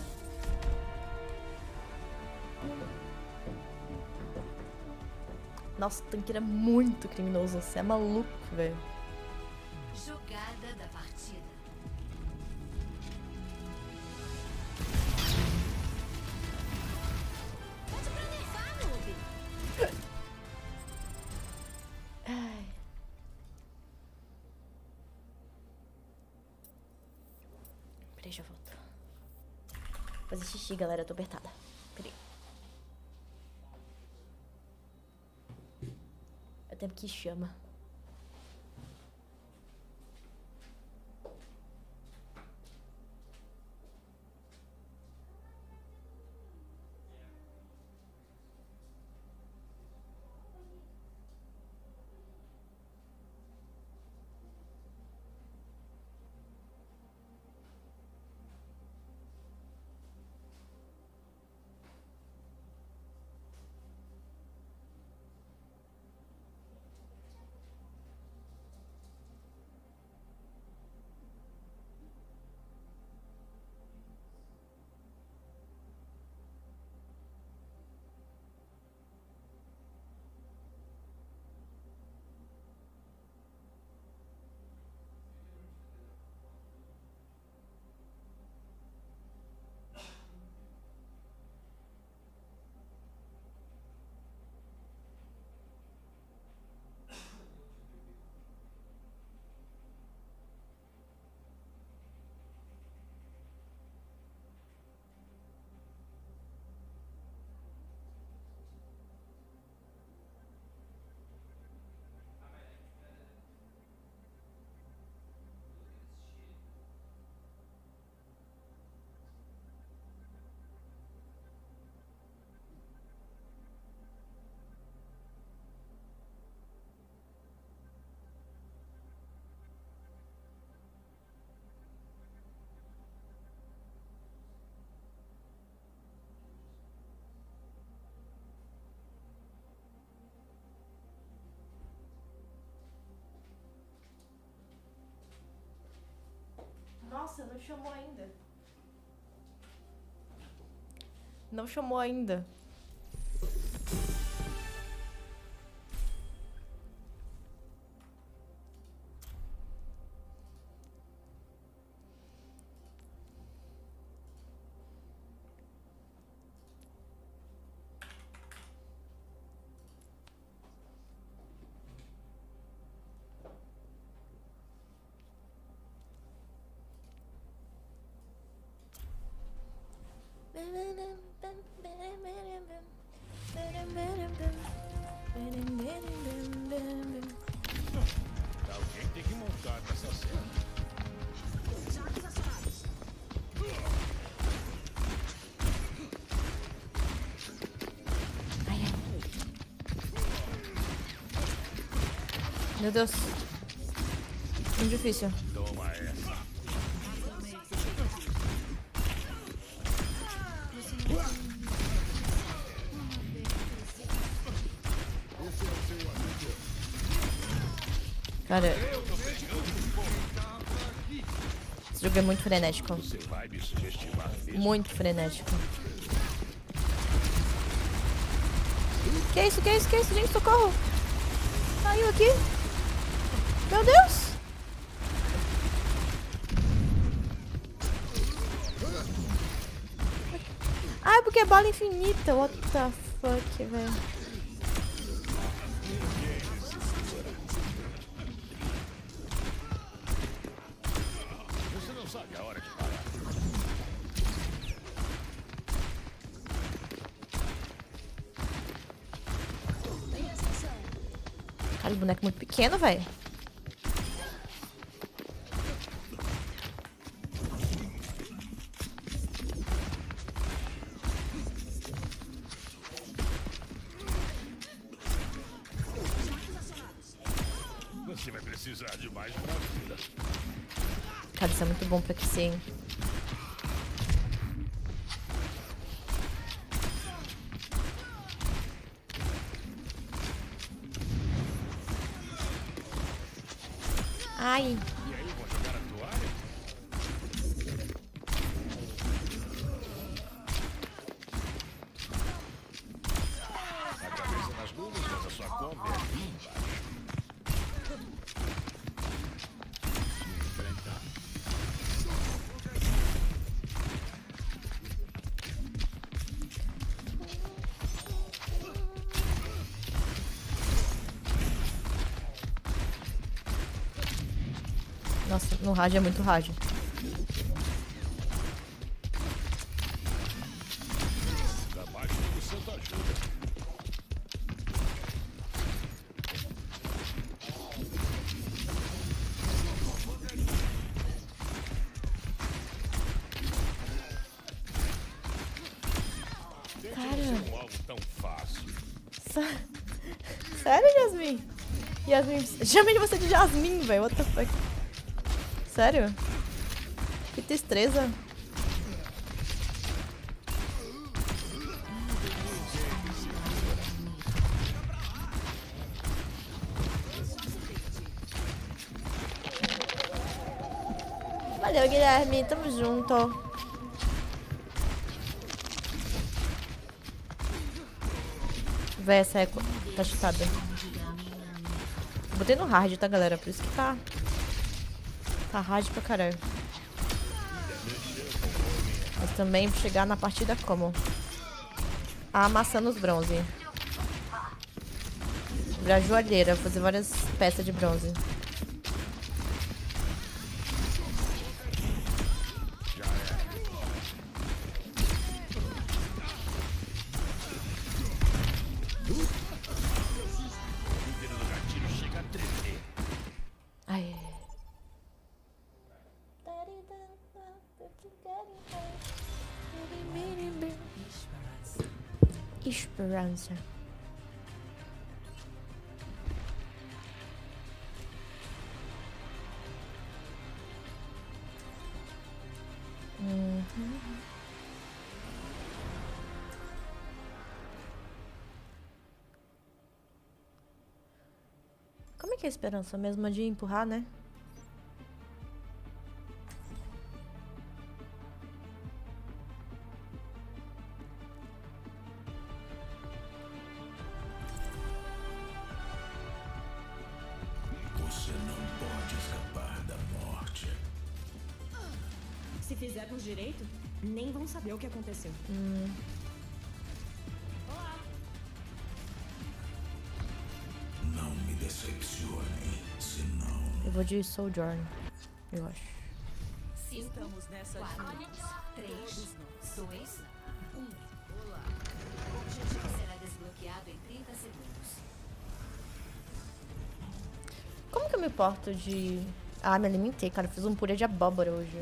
Nossa, o tanqueiro é muito criminoso. Você é maluco, velho. Galera. Tô apertada. Peraí. É o tempo que chama. Nossa, não chamou ainda. Não chamou ainda. Meu Deus. Muito difícil. Cara. Esse jogo é muito frenético. Muito frenético. Que isso, que isso, que isso, gente, socorro! Caiu aqui! Meu Deus! Ah, porque é bala infinita. What the fuck, velho. Pequeno, velho. Alvo tão fácil. Sé- Sério, Yasmin? Yasmin, chame você de Jasmine, velho. What the fuck? Sério? Que destreza. Valeu, Guilherme. Tamo junto. Véi, essa eco tá chutada. Botei no hard, tá, galera? Por isso que tá... Tá hard pra caralho. Mas também chegar na partida como? Amassando os bronze. Virar joalheira, fazer várias peças de bronze. Uhum. Como é que é a esperança mesmo? De empurrar, né? Nem vão saber o que aconteceu. Hum. Não me decepcionem, senão. Eu vou de Sojourn, eu acho. Estamos nessa juntos. 3, 2, 1. Olá. O objetivo será desbloqueado em 30 segundos. Como que eu me porto de... Ah, me alimentei, cara. Eu fiz um purê de abóbora hoje.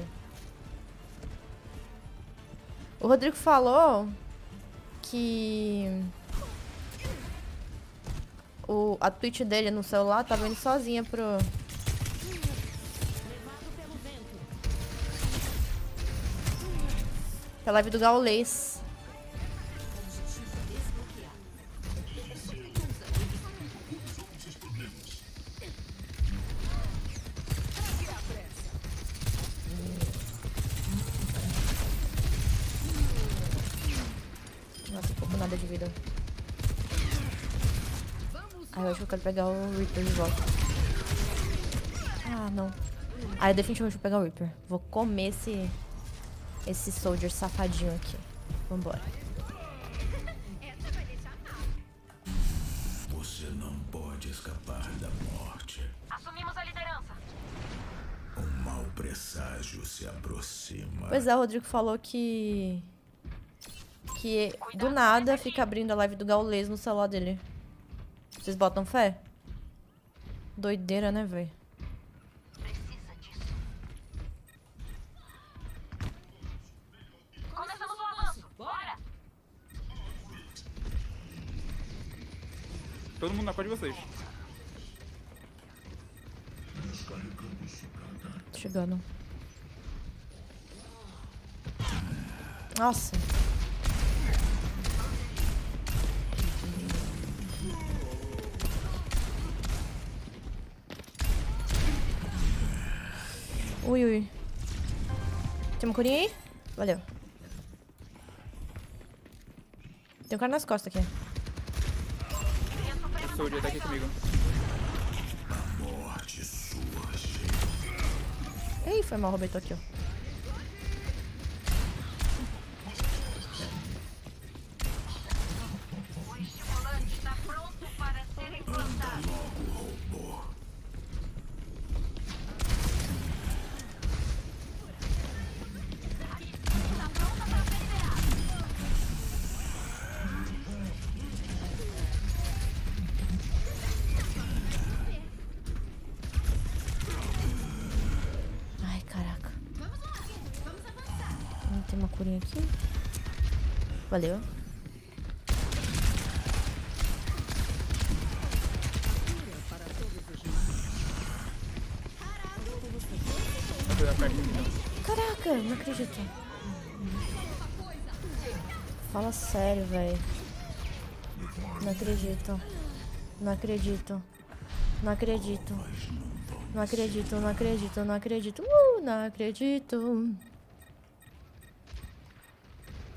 O Rodrigo falou que... O, a Twitch dele no celular tava indo sozinha pro... Pra live do Gaulês. Pegar o Reaper de volta. Ah, não. Ah, eu definitivamente vou pegar o Reaper. Vou comer esse... Esse soldier safadinho aqui. Vambora. Você não pode escapar da morte. Assumimos a liderança. Um mau presságio se aproxima. Pois é, o Rodrigo falou que... Que do nada fica abrindo a live do Gaulês no celular dele. Vocês botam fé? Doideira, né, velho? Começamos o avanço. Bora! Todo mundo na cor de vocês. Chegando. Nossa. Ui, ui. Tem uma curinha aí? Valeu. Tem um cara nas costas aqui. O Soldier tá aqui comigo. Ei, foi mal, roubei aqui, ó. Aqui. Valeu. Caraca, não acredito. Fala sério, velho. Não acredito. Não acredito. Não acredito. Não acredito, não acredito, não acredito. Uh, não acredito.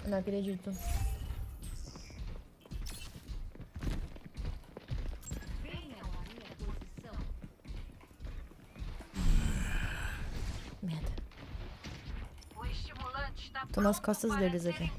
Não acredito. Merda. Tô nas costas deles aqui.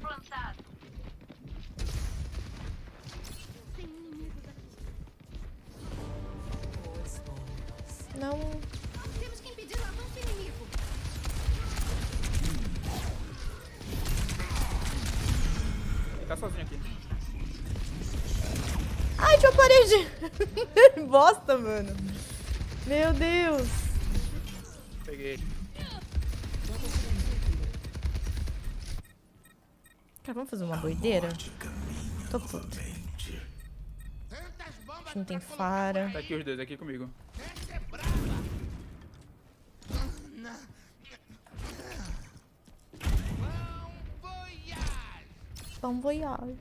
Mano. Meu Deus. Peguei. Cara, vamos fazer uma doideira? Tô puto. Acho que não tem fara. Tá aqui os dois, aqui comigo. Bom voyage.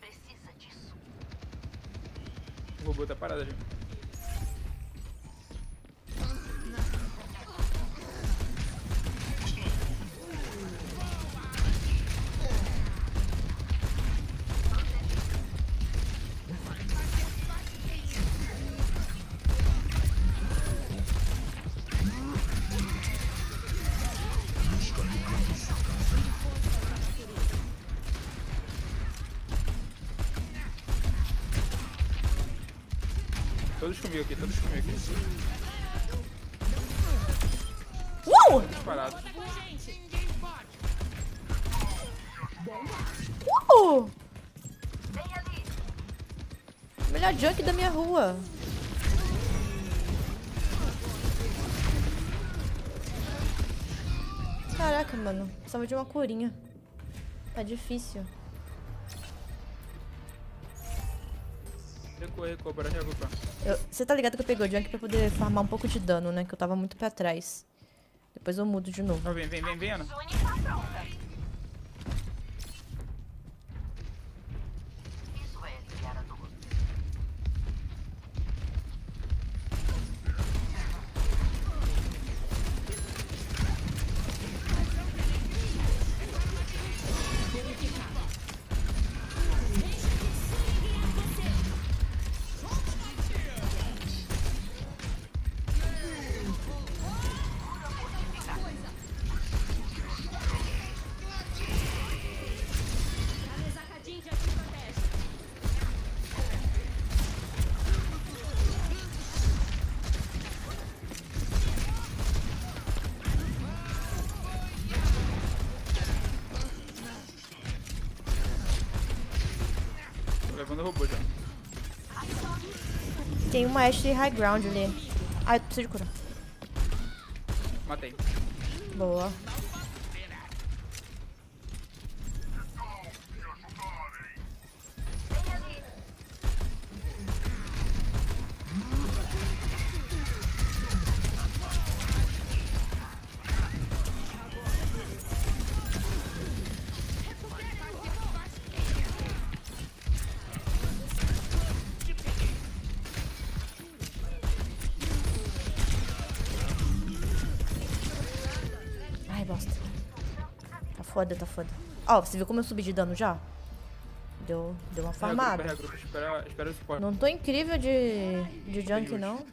Precisa disso. Robô tá parado ali. Todos comigo aqui. Uh! Parados. Uh! Melhor junk da minha rua. Caraca, mano. Precisava de uma corinha. Tá difícil. Recua, recua, bora reagrupar. Eu- Você tá ligado que eu peguei o junk pra poder farmar um pouco de dano, né? Que eu tava muito pra trás. Depois eu mudo de novo. Vem, vem, vem, vem, Ana. Tem uma Ashley High Ground ali. Ai, preciso de cura. Matei. Boa. Foda, tá foda. Ó, você viu como eu subi de dano já? Deu, deu uma farmada. Espera, espera. Não tô incrível de, de junk, não.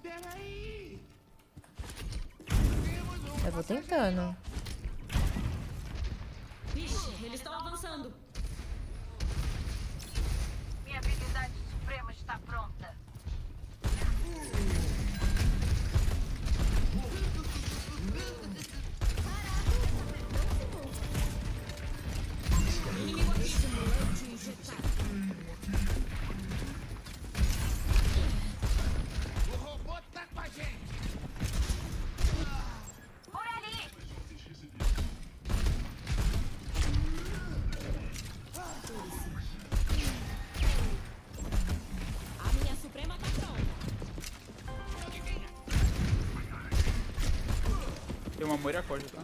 Eu vou tentando. Vixe, eles estão avançando. Moira corda, tá?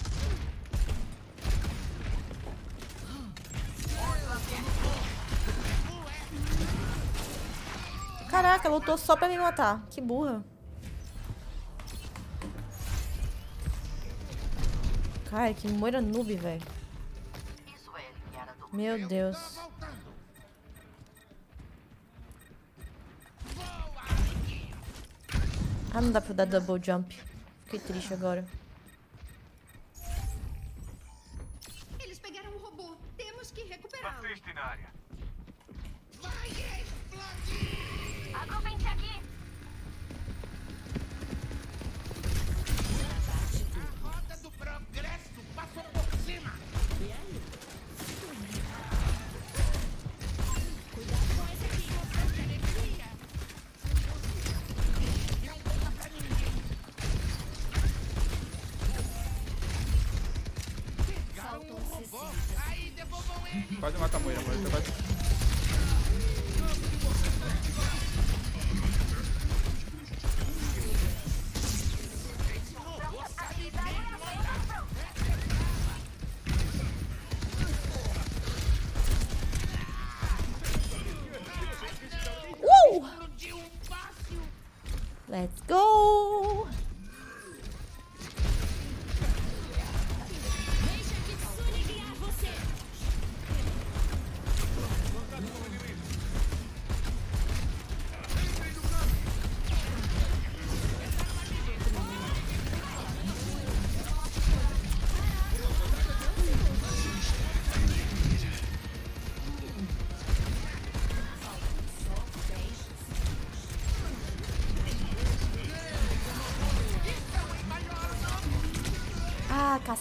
Caraca, lutou só pra me matar. Que burra. Cara, que moira noob, velho. Meu Deus. Ah, não dá pra dar double jump. Fiquei triste agora.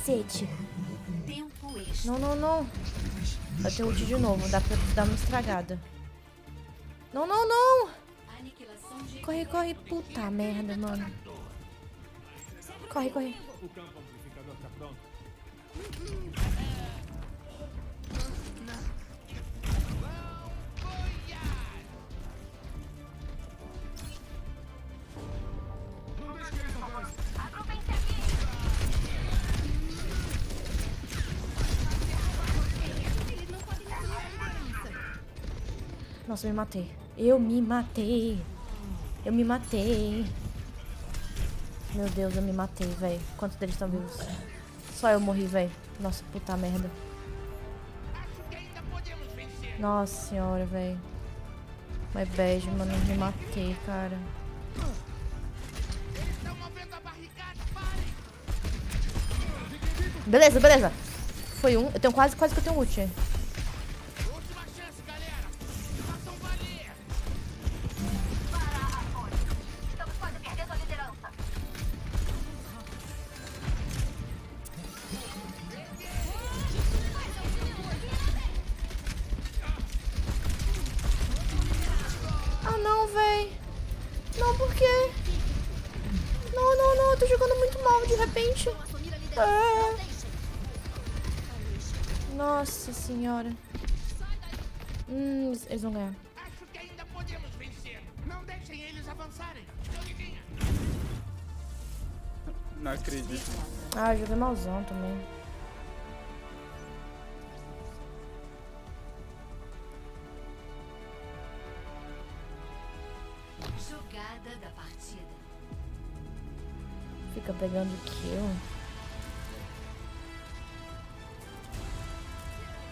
Cacete. Não, não, não. Eu tenho ult de novo. Dá pra dar uma estragada. Não, não, não. Corre, corre. Puta merda, mano. Corre, corre. O campo amplificador tá pronto. Nossa, eu me matei. Eu me matei. Eu me matei. Meu Deus, eu me matei, velho. Quantos deles estão vivos? Só eu morri, velho. Nossa, puta merda. Nossa senhora, velho. My bad, mano. Eu me matei, cara. Beleza, beleza. Foi um. Eu tenho quase, quase que eu tenho ult. Não acredito. Ah, eu joguei malzão também. jogada da partida. Fica pegando kill.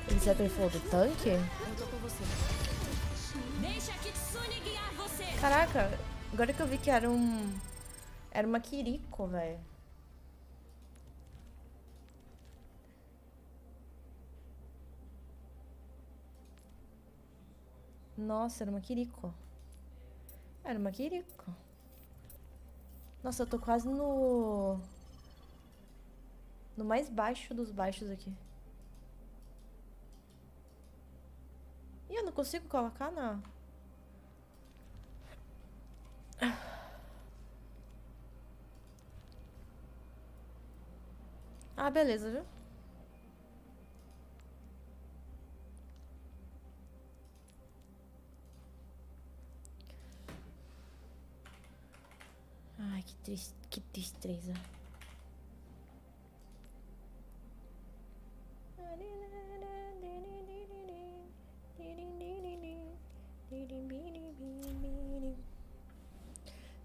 Ele ele falou do tanque? Eu tô com você. Deixa a Kitsune guiar você. Caraca, agora que eu vi que era um. Era uma Kiriko, velho. Nossa, era uma Kiriko. Era uma Kiriko. Nossa, eu tô quase no. No mais baixo dos baixos aqui. Ih, eu não consigo colocar na. Ah, beleza, viu? Ai, que, tris que tristeza.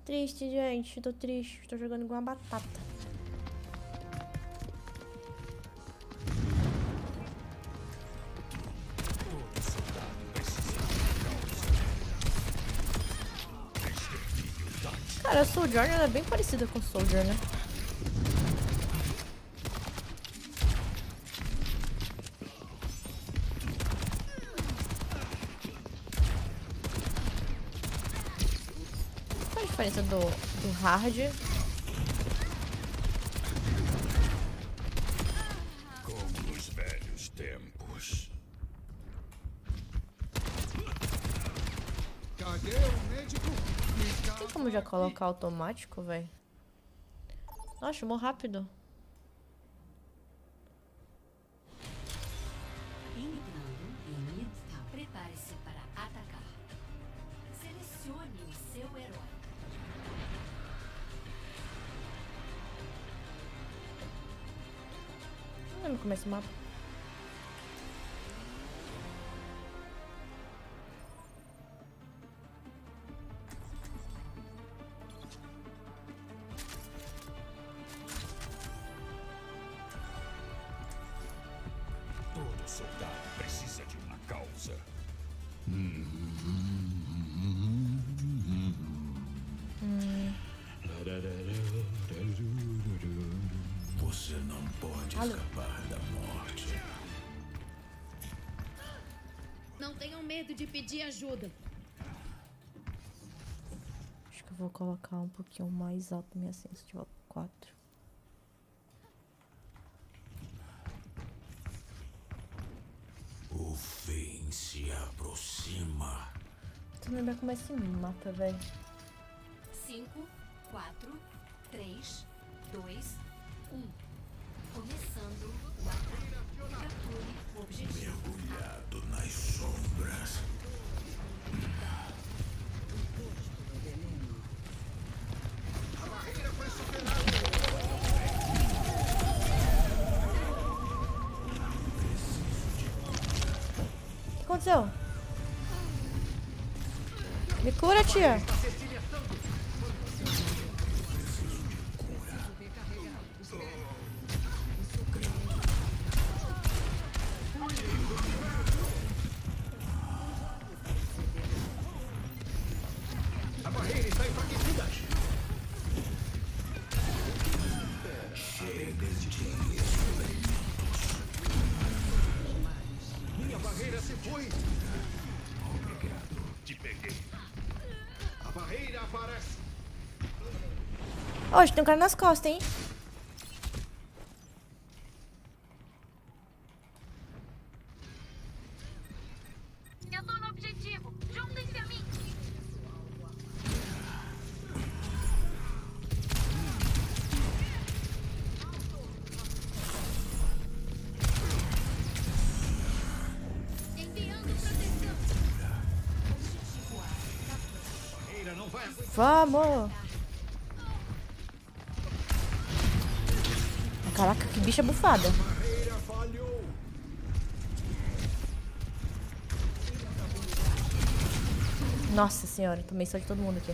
Triste, gente. Tô triste. Tô jogando igual uma batata. Sojourner é bem parecida com Soldier, né? Qual a diferença do, do hard? Como nos velhos tempos. Cadê o médico? Me Tem como já colocar automático, velho? Nossa, chamou rápido. Entrando em Midtown. Prepare-se para atacar. Selecione o seu herói. Não lembro como é esse mapa. de pedir ajuda. Acho que eu vou colocar um pouquinho mais alto minha sensitiva 4. O fim se aproxima. Tu lembra é como é que se mata, velho? O que aconteceu? Me cura, tia. Hoje tem um cara nas costas, hein? Eu bicha bufada. Nossa senhora, tomei só de todo mundo aqui.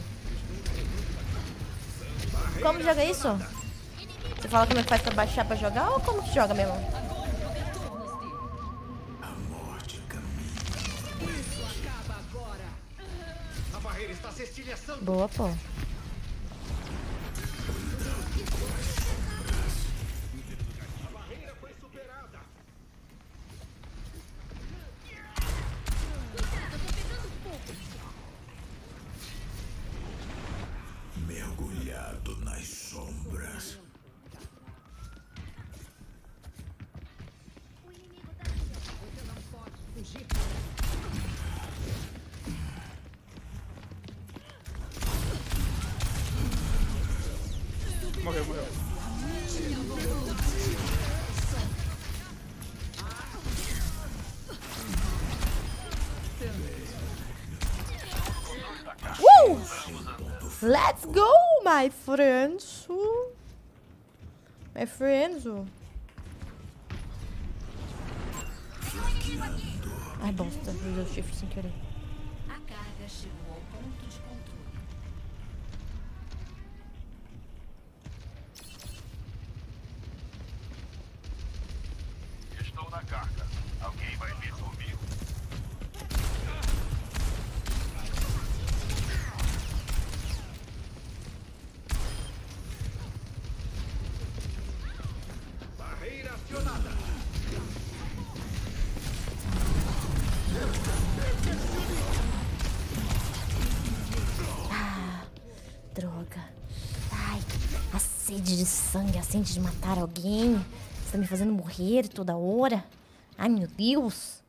Como joga isso? Você fala como é que faz pra baixar pra jogar ou como que joga estilhaçando. Boa, pô. Uh. Ai, bosta. Usei o shift sem querer. A carga chegou ao ponto de controle. Estou na carga. Alguém vai vir sede de sangue, a sede de matar alguém. Você tá me fazendo morrer toda hora. Ai, meu Deus.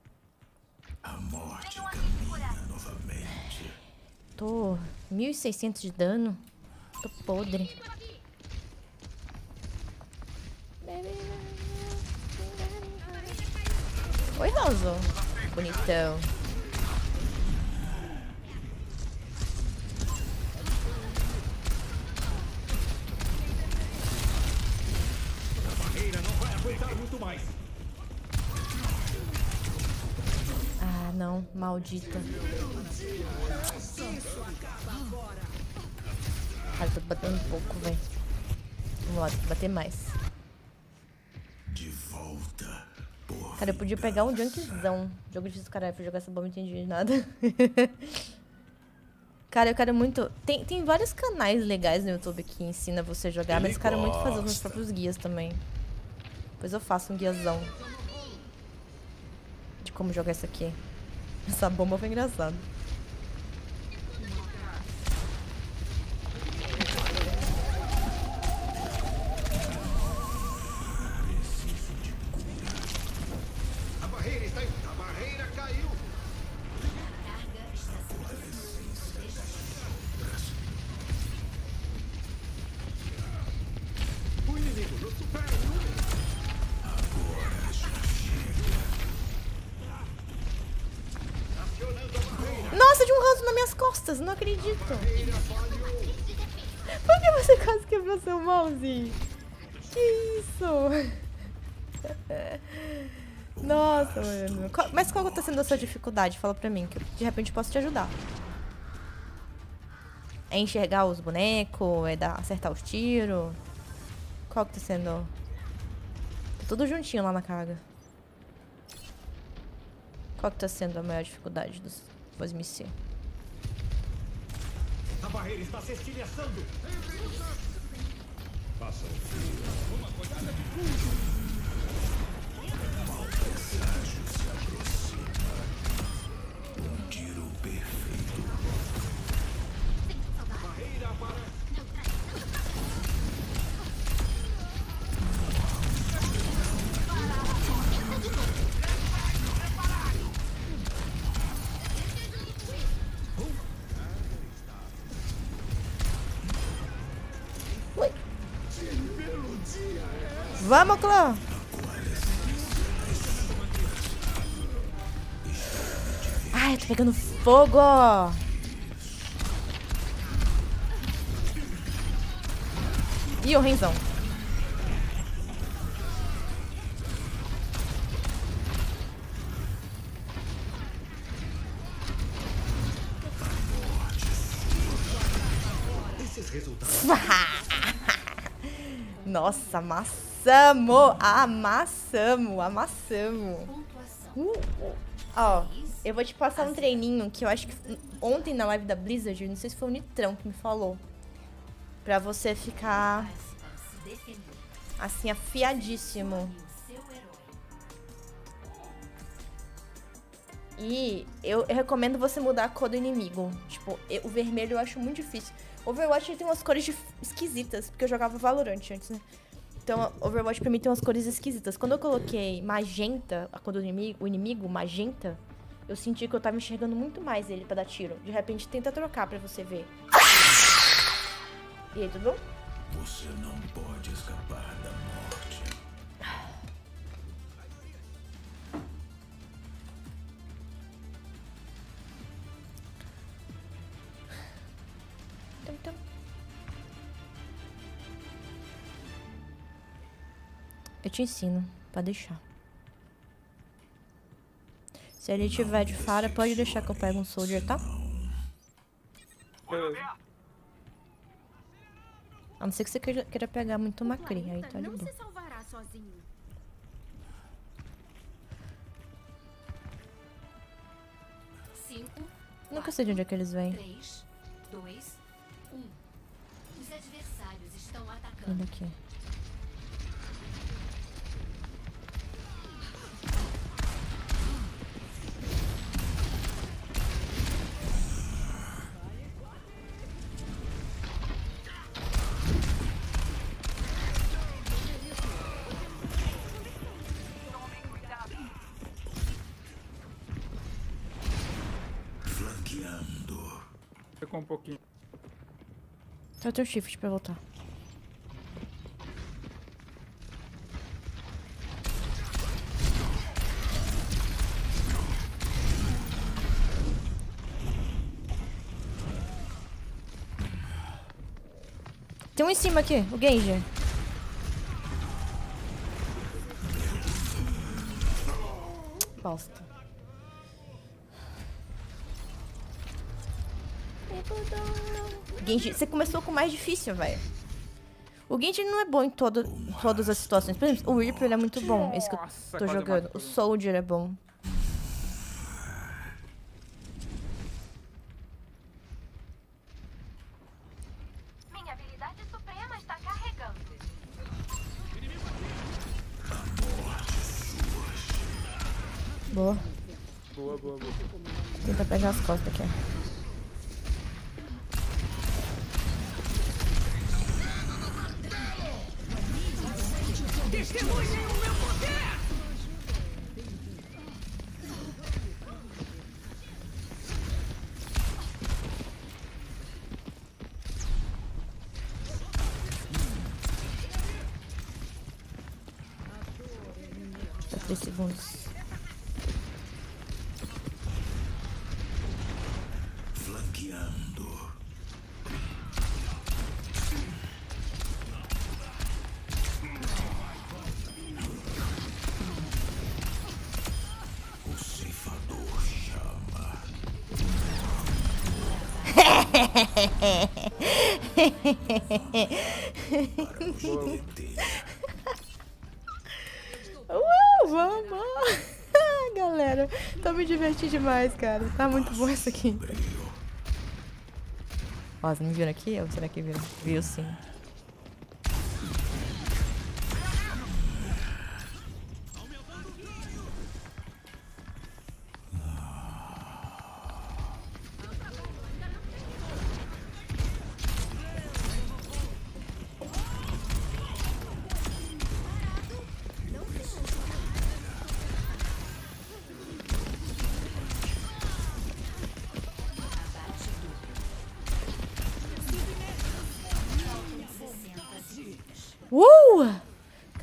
A morte caminha novamente. Tô 1.600 de dano. Tô podre. Oi, Roso. Bonitão. Maldita. Cara, tô batendo pouco, velho. Vamos lá, tem que bater mais. De volta. Cara, eu podia pegar um junkzão. Jogo difícil, caralho. Pra jogar essa bomba, não entendi nada. Cara, eu quero muito. Tem, tem vários canais legais no YouTube que ensina você a jogar, Ele mas eu quero muito fazer os meus próprios guias também. Depois eu faço um guiazão. De como jogar isso aqui. Essa bomba foi engraçada. Nossa, mano. Qual- Mas qual tá sendo a sua dificuldade? Fala pra mim, que de repente posso te ajudar. É enxergar os bonecos? É dar, acertar os tiros? Qual que tá sendo? Tá tudo juntinho lá na carga. Qual que tá sendo a maior dificuldade dos Vosmicê? A barreira está se estilhaçando. O Um Vamos, clã! Ai, eu tô pegando fogo! Ih, o Renzão. Esses resultados. Amassamos! Amassamos, amassamos. Uh. Ó, eu vou te passar um treininho que eu acho que ontem na live da Blizzard, não sei se foi o Nitrão que me falou. Pra você ficar assim, afiadíssimo. E eu, eu recomendo você mudar a cor do inimigo. Tipo, eu- o vermelho eu acho muito difícil. Overwatch tem umas cores esquisitas, porque eu jogava Valorant antes, né? Então, Overwatch pra mim tem umas cores esquisitas. Quando eu coloquei magenta, a cor do inimigo, o inimigo, magenta, eu senti que eu tava enxergando muito mais ele pra dar tiro. De repente, tenta trocar pra você ver. E aí, tudo bom? Você não pode escapar da morte. Eu te ensino, pode deixar. Se ele tiver de fora, pode deixar que eu pego um soldier, tá? A não ser que você queira, queira pegar muito macri, aí tá de não boa. Nunca sei de onde é que eles vêm. três, dois, um. Os adversários estão Olha atacando. aqui. Pouquinho. Só teu shift pra voltar. Tem um em cima aqui, o Genji. Bosta. Genji, você começou com o mais difícil, velho. O Genji não é bom em, todo, em todas as situações. Por exemplo, o Reaper é muito bom, esse que eu tô jogando. O Soldier é bom. Vamos! Galera, tô me divertindo demais, cara. Tá muito bom isso aqui. Ó, vocês me viram aqui? Ou será que viram? Viu sim.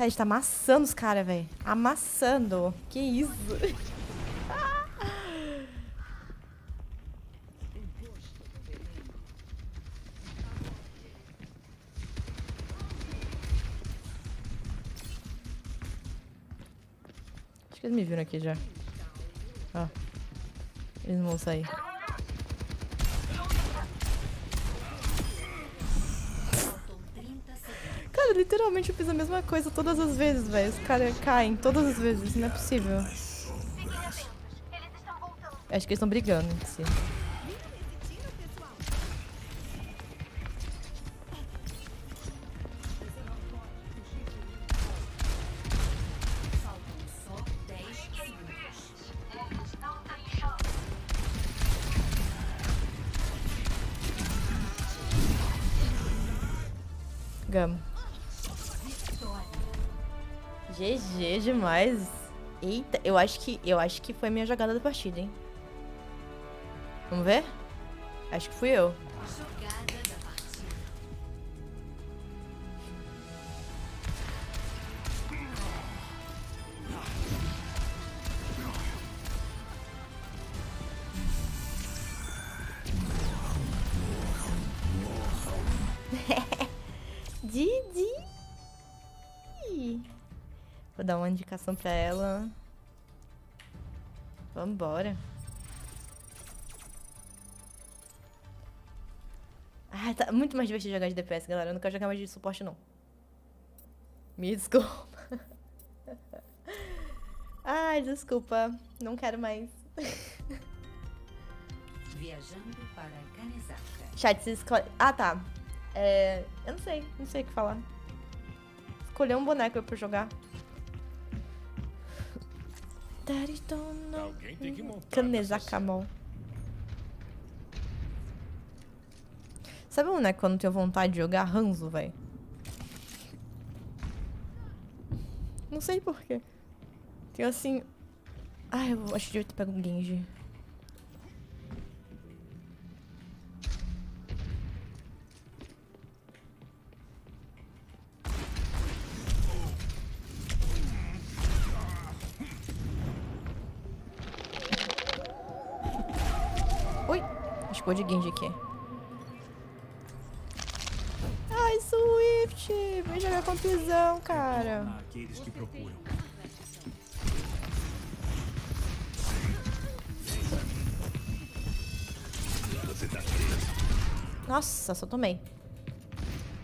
A gente tá amassando os caras, velho. Amassando. Que isso? Acho que eles me viram aqui já. Ó. Eles não vão sair. Cara, literalmente eu fiz a mesma coisa todas as vezes, velho. Os caras caem todas as vezes. Não é possível. Acho que eles estão brigando em eu acho que eu acho que foi minha jogada da partida, hein? Vamos ver? Acho que fui eu. Didi! Vou dar uma indicação pra ela. Vambora. Ah, tá muito mais divertido jogar de DPS, galera. Eu não quero jogar mais de suporte, não. Me desculpa. Ai, desculpa. Não quero mais. Viajando para. Chat, você escolhe. Ah, tá. É... Eu não sei, não sei o que falar. Escolher um boneco pra jogar. Alguém tem que montar Kanezakamon. Sabe um boneco quando eu tenho vontade de jogar? Hanzo, velho. Não sei porquê. Tenho assim. Ai, eu acho que ter pego um Genji. Vou de Genji aqui. Ai, Swift! Vem jogar com pisão, cara. Aqueles que procuram. Você tá. Nossa, só tomei.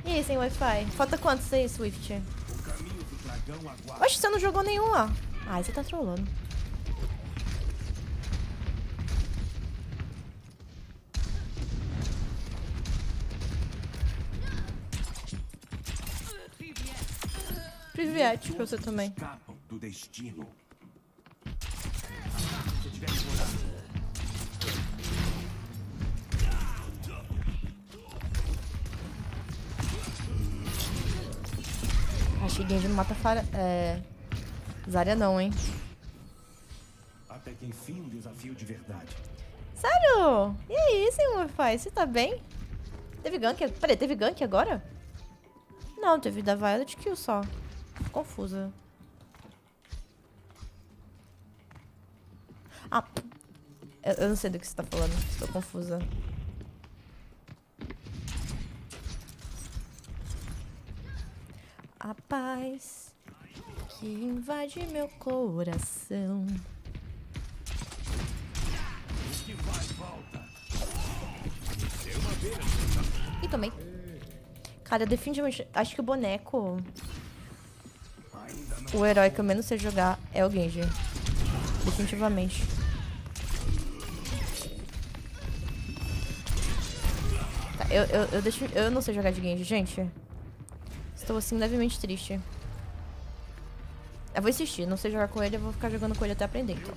E aí, sem Wi-Fi? Falta quantos aí, Swift? O caminho do dragão aguarda. Oxe, você não jogou nenhum, ó. Ai, você tá trolando. Pra você também. Do destino. Acho que Genji não mata Fara... É... Zarya não, hein? Até que enfim um desafio de verdade. Sério? E aí, sem Wi-Fi? Você tá bem? Teve gank? Peraí, teve gank agora? Não, teve da Violet Kill só. Confusa. Ah, eu não sei do que você tá falando. Estou confusa. A paz que invade meu coração. E tomei. Cara, definitivamente. Acho que o boneco o herói que eu menos sei jogar é o Genji. Definitivamente. Tá, eu, eu, eu, deixo, eu não sei jogar de Genji, gente. Estou assim levemente triste. Eu vou insistir, não sei jogar com ele, eu vou ficar jogando com ele até aprender. Então.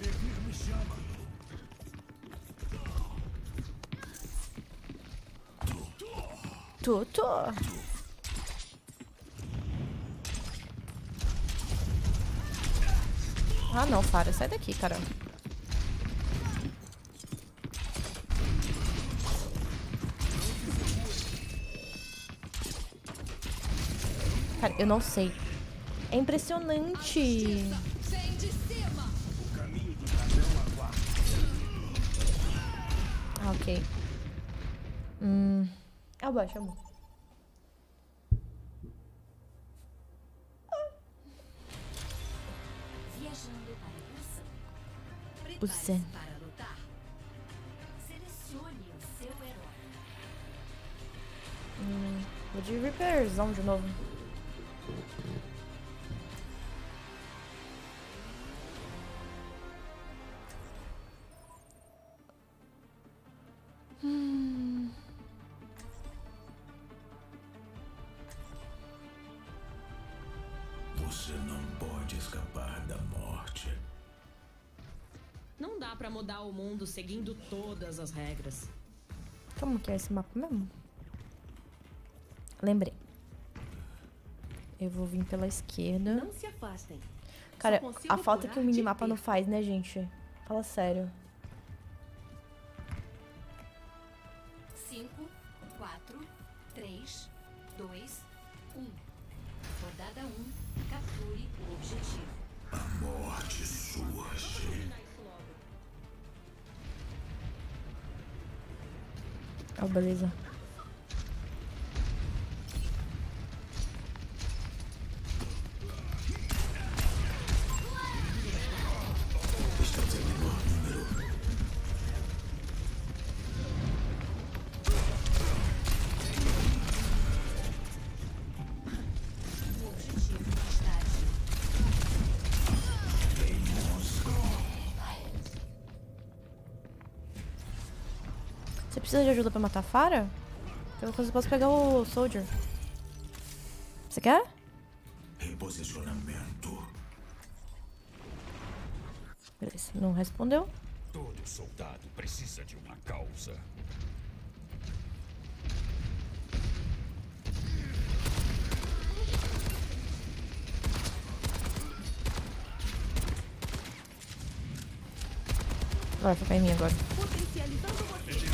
Tuto. Ah não, Fara, sai daqui, cara. Cara, eu não sei. É impressionante. Ah, ok. Hum. Abaixa, amor. O Zen. Para lutar. Selecione o seu herói. Hum, vou de repairzão de novo. Hum. Você não pode escapar da morte. Não dá pra mudar o mundo seguindo todas as regras. Como que é esse mapa mesmo? Lembrei. Eu vou vir pela esquerda. Não se afastem. Cara, a falta que o minimapa não faz, né, gente? Fala sério. Oh, beleza. Precisa de ajuda pra matar a Fara? Eu posso pegar o Soldier. Você quer? Reposicionamento. Beleza, não respondeu. Todo soldado precisa de uma causa. Vai ficar em mim agora. Potencializando você.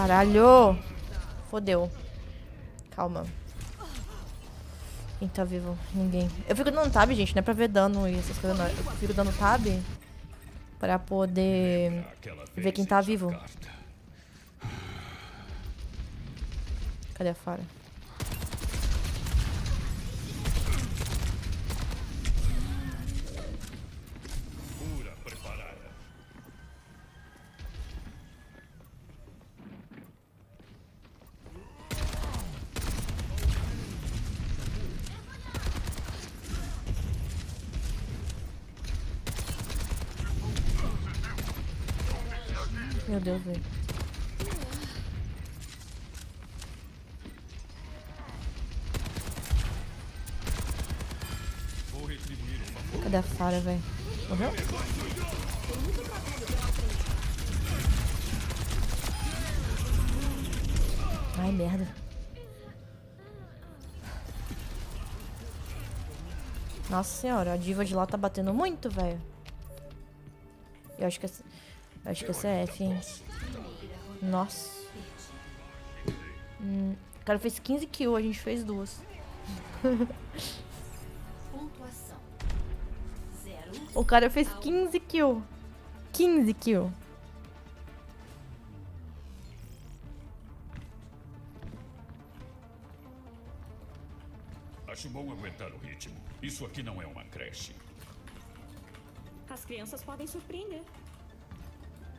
Caralho! Fodeu. Calma. Quem tá vivo? Ninguém. Eu fico dando tab, gente, não é pra ver dano e essas coisas não. Eu fico dando tab pra poder ver quem tá vivo. Cadê a Fara? Meu Deus, velho. Cadê a Fara, velho? Morreu? Ai, merda. Nossa senhora, a diva de lá tá batendo muito, velho. Eu acho que essa... Eu acho que essa é F, hein? Nossa. Hum, o cara fez 15 kills, a gente fez duas. Pontuação: 0 O cara fez 15 kills. 15 kills. Acho bom aguentar o ritmo. Isso aqui não é uma creche. As crianças podem surpreender.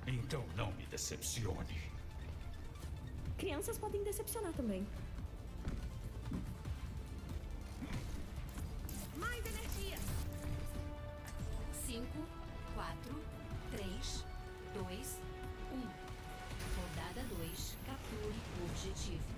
Então não me decepcione. Crianças podem decepcionar também. Mais energia. 5, 4, 3, 2, 1. Rodada 2. Capture o objetivo.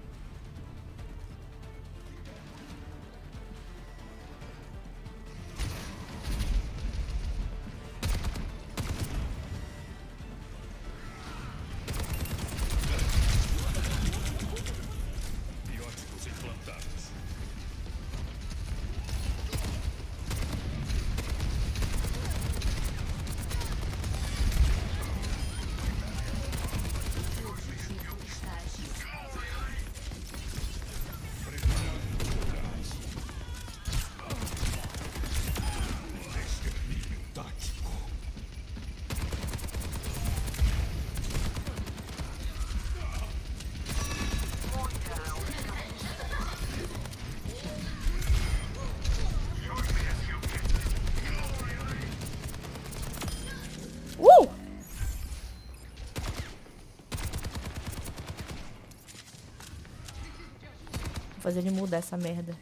Fazer ele mudar essa merda.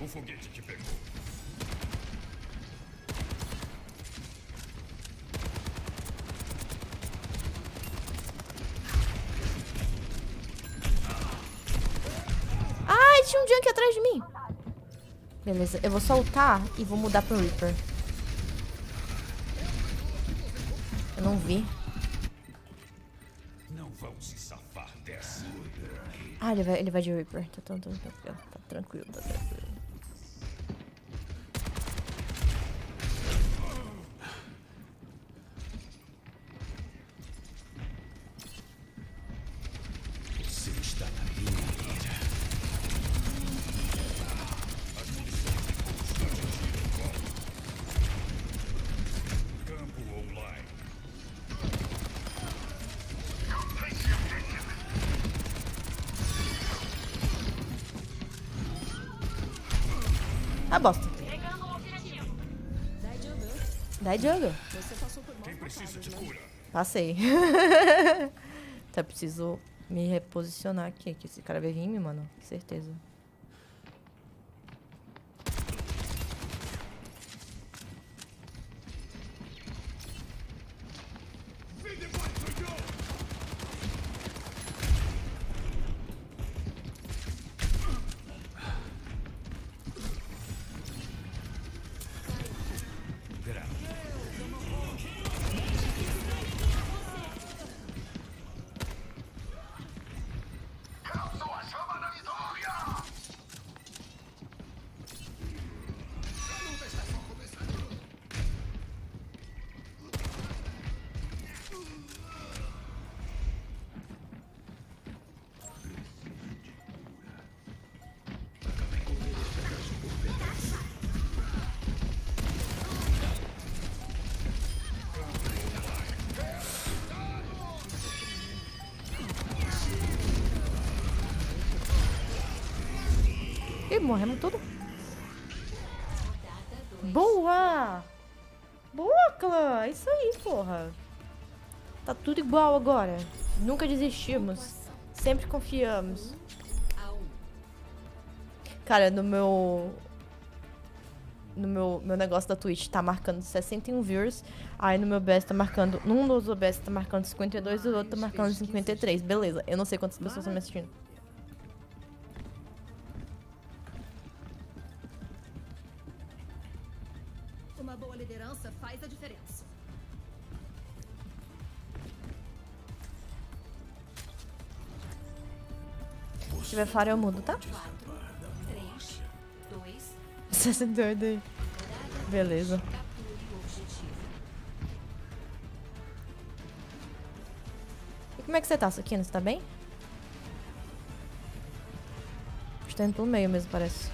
O foguete te pegou. Ai, tinha um junk atrás de mim. Beleza, eu vou soltar e vou mudar pro Reaper. Ah, ele vai, ele vai de Reaper. Tá, tranquilo, tá tranquilo. Bocados, né? cura? Passei. tá, preciso me reposicionar aqui, que esse cara vai vir me, mano. Certeza. Morremos tudo. Boa! Boa, clã! Isso aí, porra. Tá tudo igual agora. Nunca desistimos. Sempre confiamos. Cara, no meu. No meu, meu negócio da Twitch tá marcando 61 viewers. Aí no meu BS tá marcando. Num dos OBS tá marcando 52 e o outro tá marcando 53. Beleza, eu não sei quantas pessoas estão me assistindo. Tiver falha, eu mudo, tá? 3, 2, 62 aí. Beleza. que Como é que você tá, Sukino? Você tá bem? Estou indo pelo meio mesmo, parece.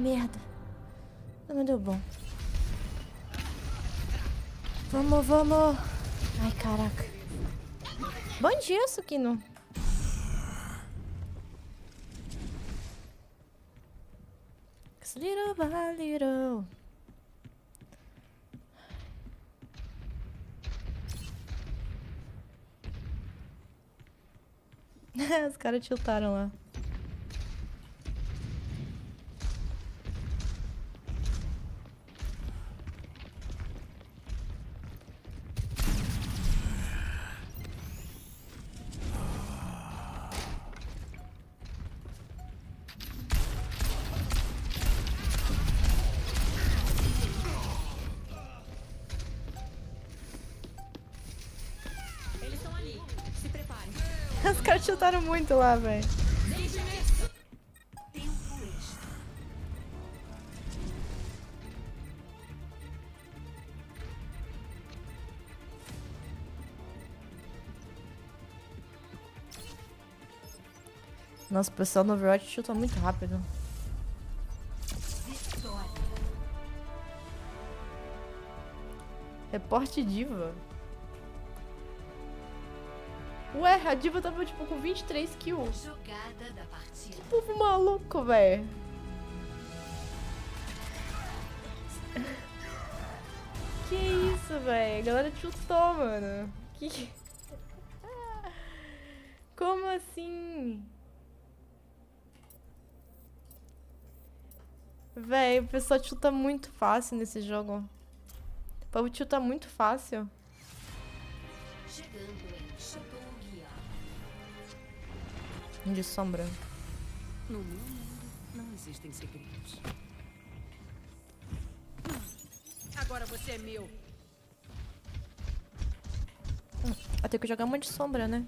Merda. Não deu bom. Vamos, vamos. Ai, caraca. Bom dia, Sukino. Cause Little by little. Os caras tiltaram lá. Tiltaram muito lá, velho. Nossa, o pessoal no Overwatch chuta muito rápido. Reporte diva. Ué, a diva tava tipo com 23 kills. Que povo maluco, velho. Que isso, velho? A galera chutou, mano. Que... Como assim? Véi, o pessoal chuta muito fácil nesse jogo. O povo chuta muito fácil. Chegando De sombra. No meu mundo, não existem segredos. Agora você é meu. Eu tenho que jogar uma de sombra, né?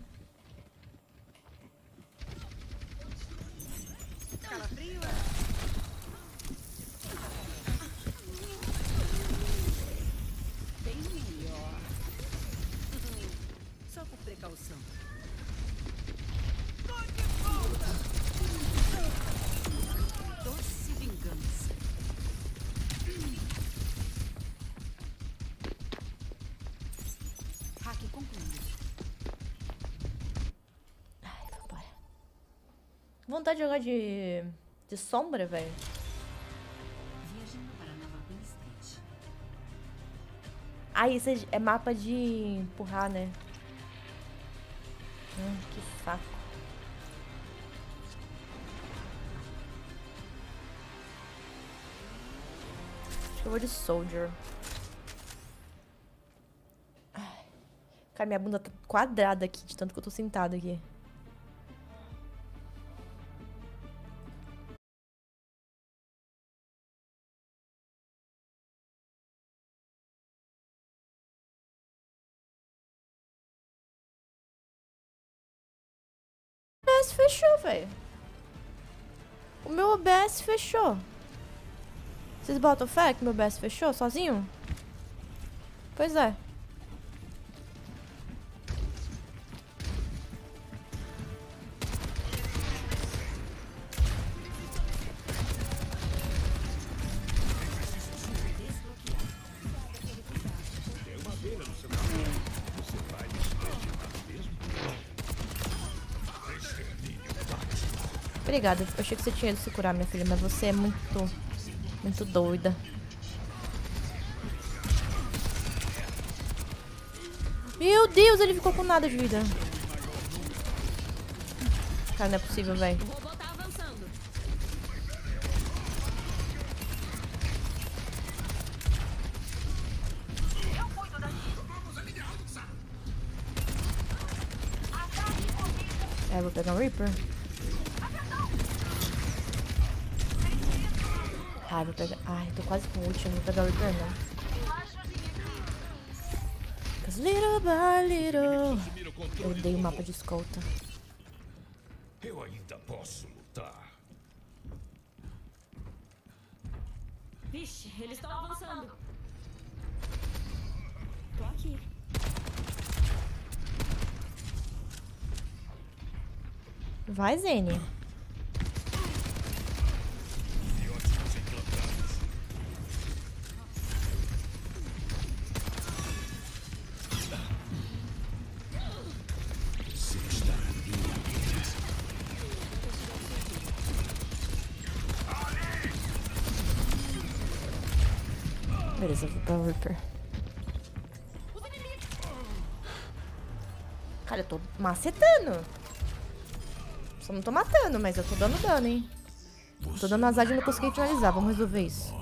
Jogar de. de sombra, velho. Ah, isso é, é mapa de empurrar, né? Hum, que saco. Acho que eu vou de Soldier. Ai. Cara, minha bunda tá quadrada aqui, de tanto que eu tô sentada aqui. OBS fechou. Vocês botam fé que meu OBS fechou sozinho? Pois é. Obrigada. Eu achei que você tinha ido se curar, minha filha, mas você é muito, muito doida. Meu Deus, ele ficou com nada de vida. Cara, não é possível, velho. É, vou pegar um Reaper. Ai, vou pegar. Ai, tô quase com o último. Vou pegar o Reaper, não. Cause little by little. Eu odeio o mapa de escolta. Eu ainda posso lutar. Vixe, eles estão avançando. Tô aqui. Vai, Zene. Cara, eu tô macetando. Só não tô matando, mas eu tô dando dano, hein? Tô dando azar de não conseguir finalizar. Vamos resolver isso.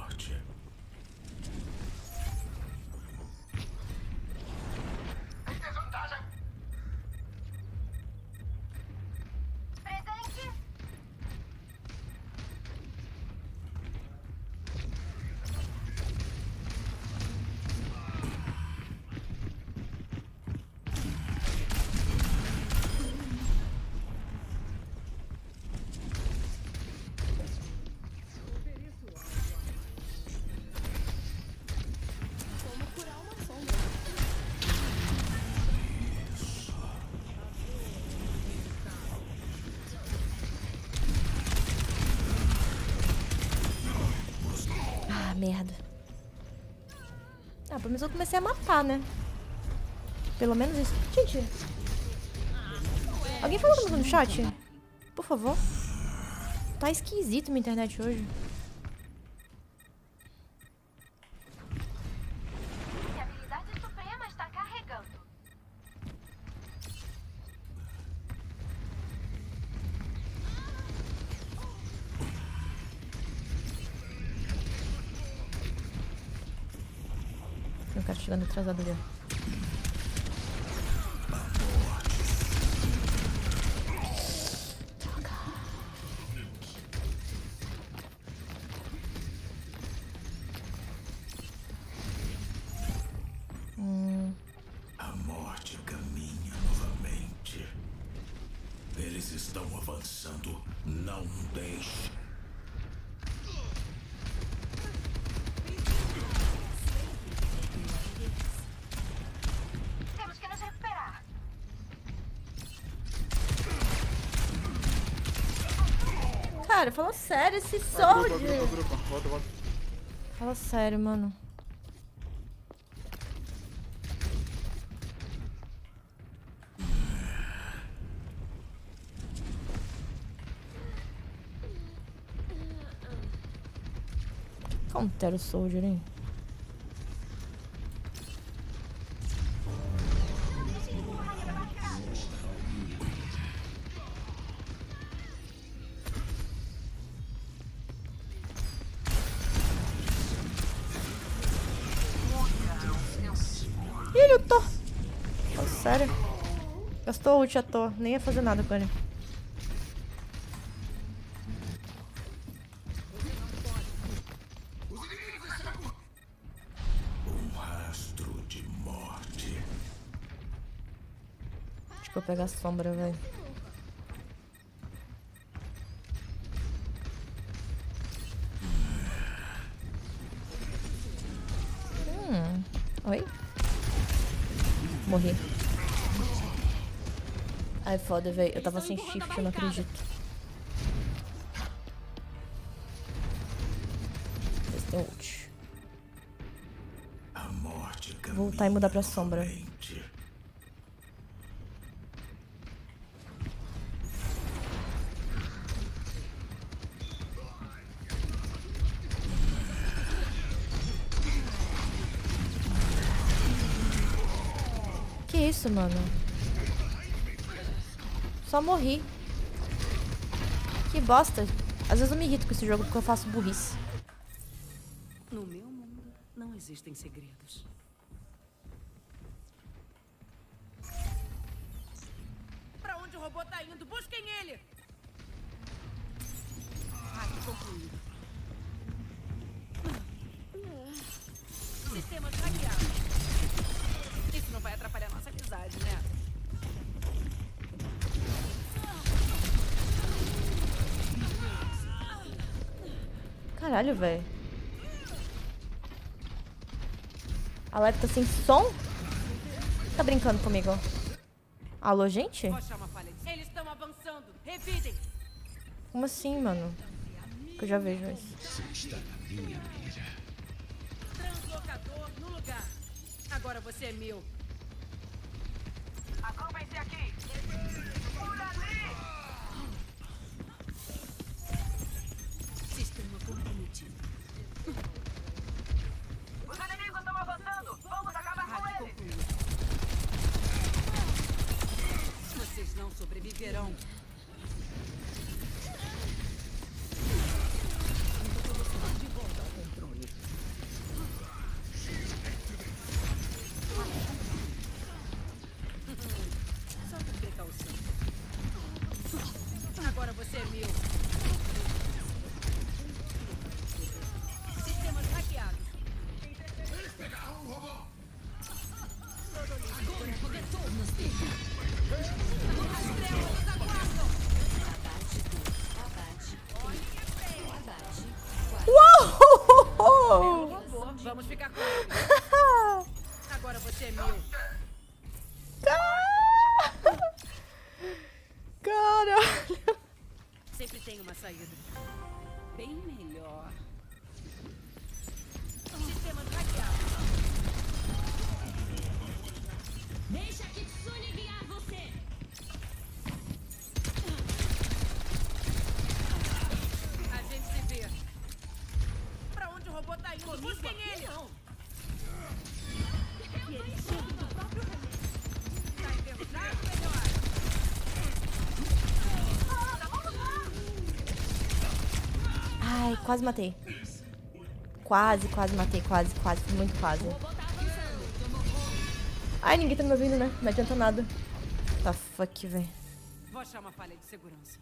Pelo menos eu comecei a matar, né? Pelo menos isso. Gente. Alguém falou comigo no chat? Por favor. Tá esquisito minha internet hoje. Atrasado ali. Sério, esse soldier. Volta, volta. Fala sério, mano. Counter o soldier, hein? Gastou ult à toa. Nem ia fazer nada com ele. Um rastro de morte. Acho que eu vou pegar a sombra, velho. Foda, velho. Eu tava sem shift, eu não acredito. Eles têm ult. A morte Voltar e mudar pra sombra. Que isso, mano? Só morri. Que bosta. Às vezes eu me irrito com esse jogo porque eu faço burrice. No meu mundo, não existem segredos. Caralho, velho. A live tá sem som? Tá brincando comigo? Alô, gente? Como assim, mano? Que eu já vejo isso. Você está na minha mira. Translocador no lugar. Agora você é meu. Quase matei. Quase, quase matei, quase, quase, muito quase. Ai, ninguém tá me ouvindo, né? Não adianta nada. Tá fuck, velho. Vou achar uma falha de segurança.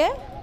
Eu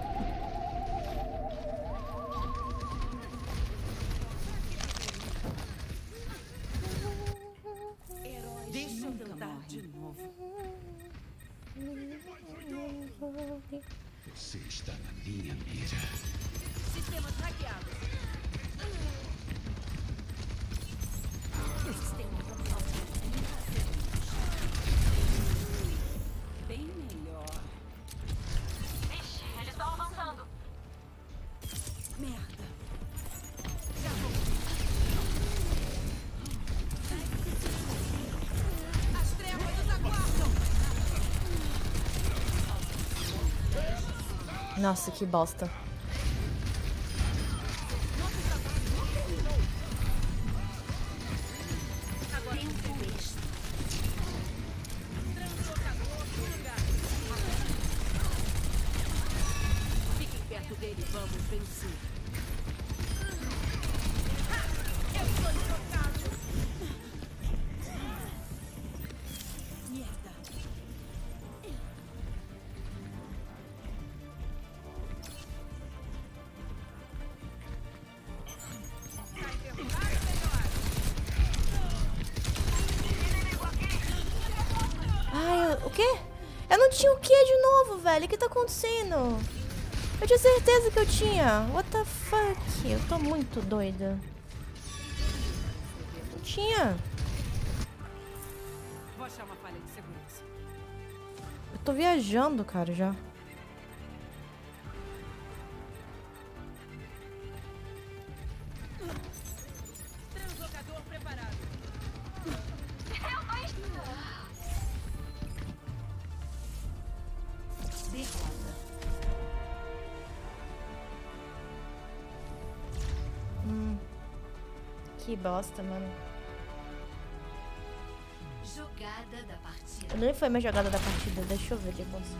Nossa, que bosta. Velho? O que tá acontecendo? Eu tinha certeza que eu tinha. What the fuck? Eu tô muito doida. Não tinha. Vou achar uma falha de segurança. Eu tô viajando, cara, já. Bosta, mano. Jogada da partida. Nem foi minha jogada da partida. Deixa eu ver o que aconteceu.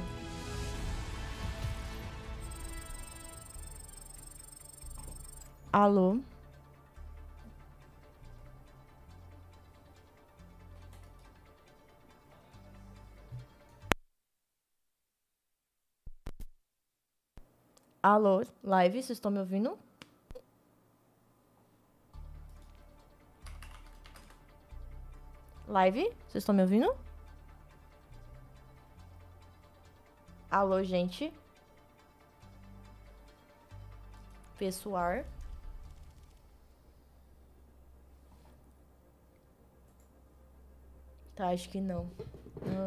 Alô? Alô, live, vocês estão me ouvindo? Live, vocês estão me ouvindo? Alô, gente? Pessoal? Tá, acho que não. Ah.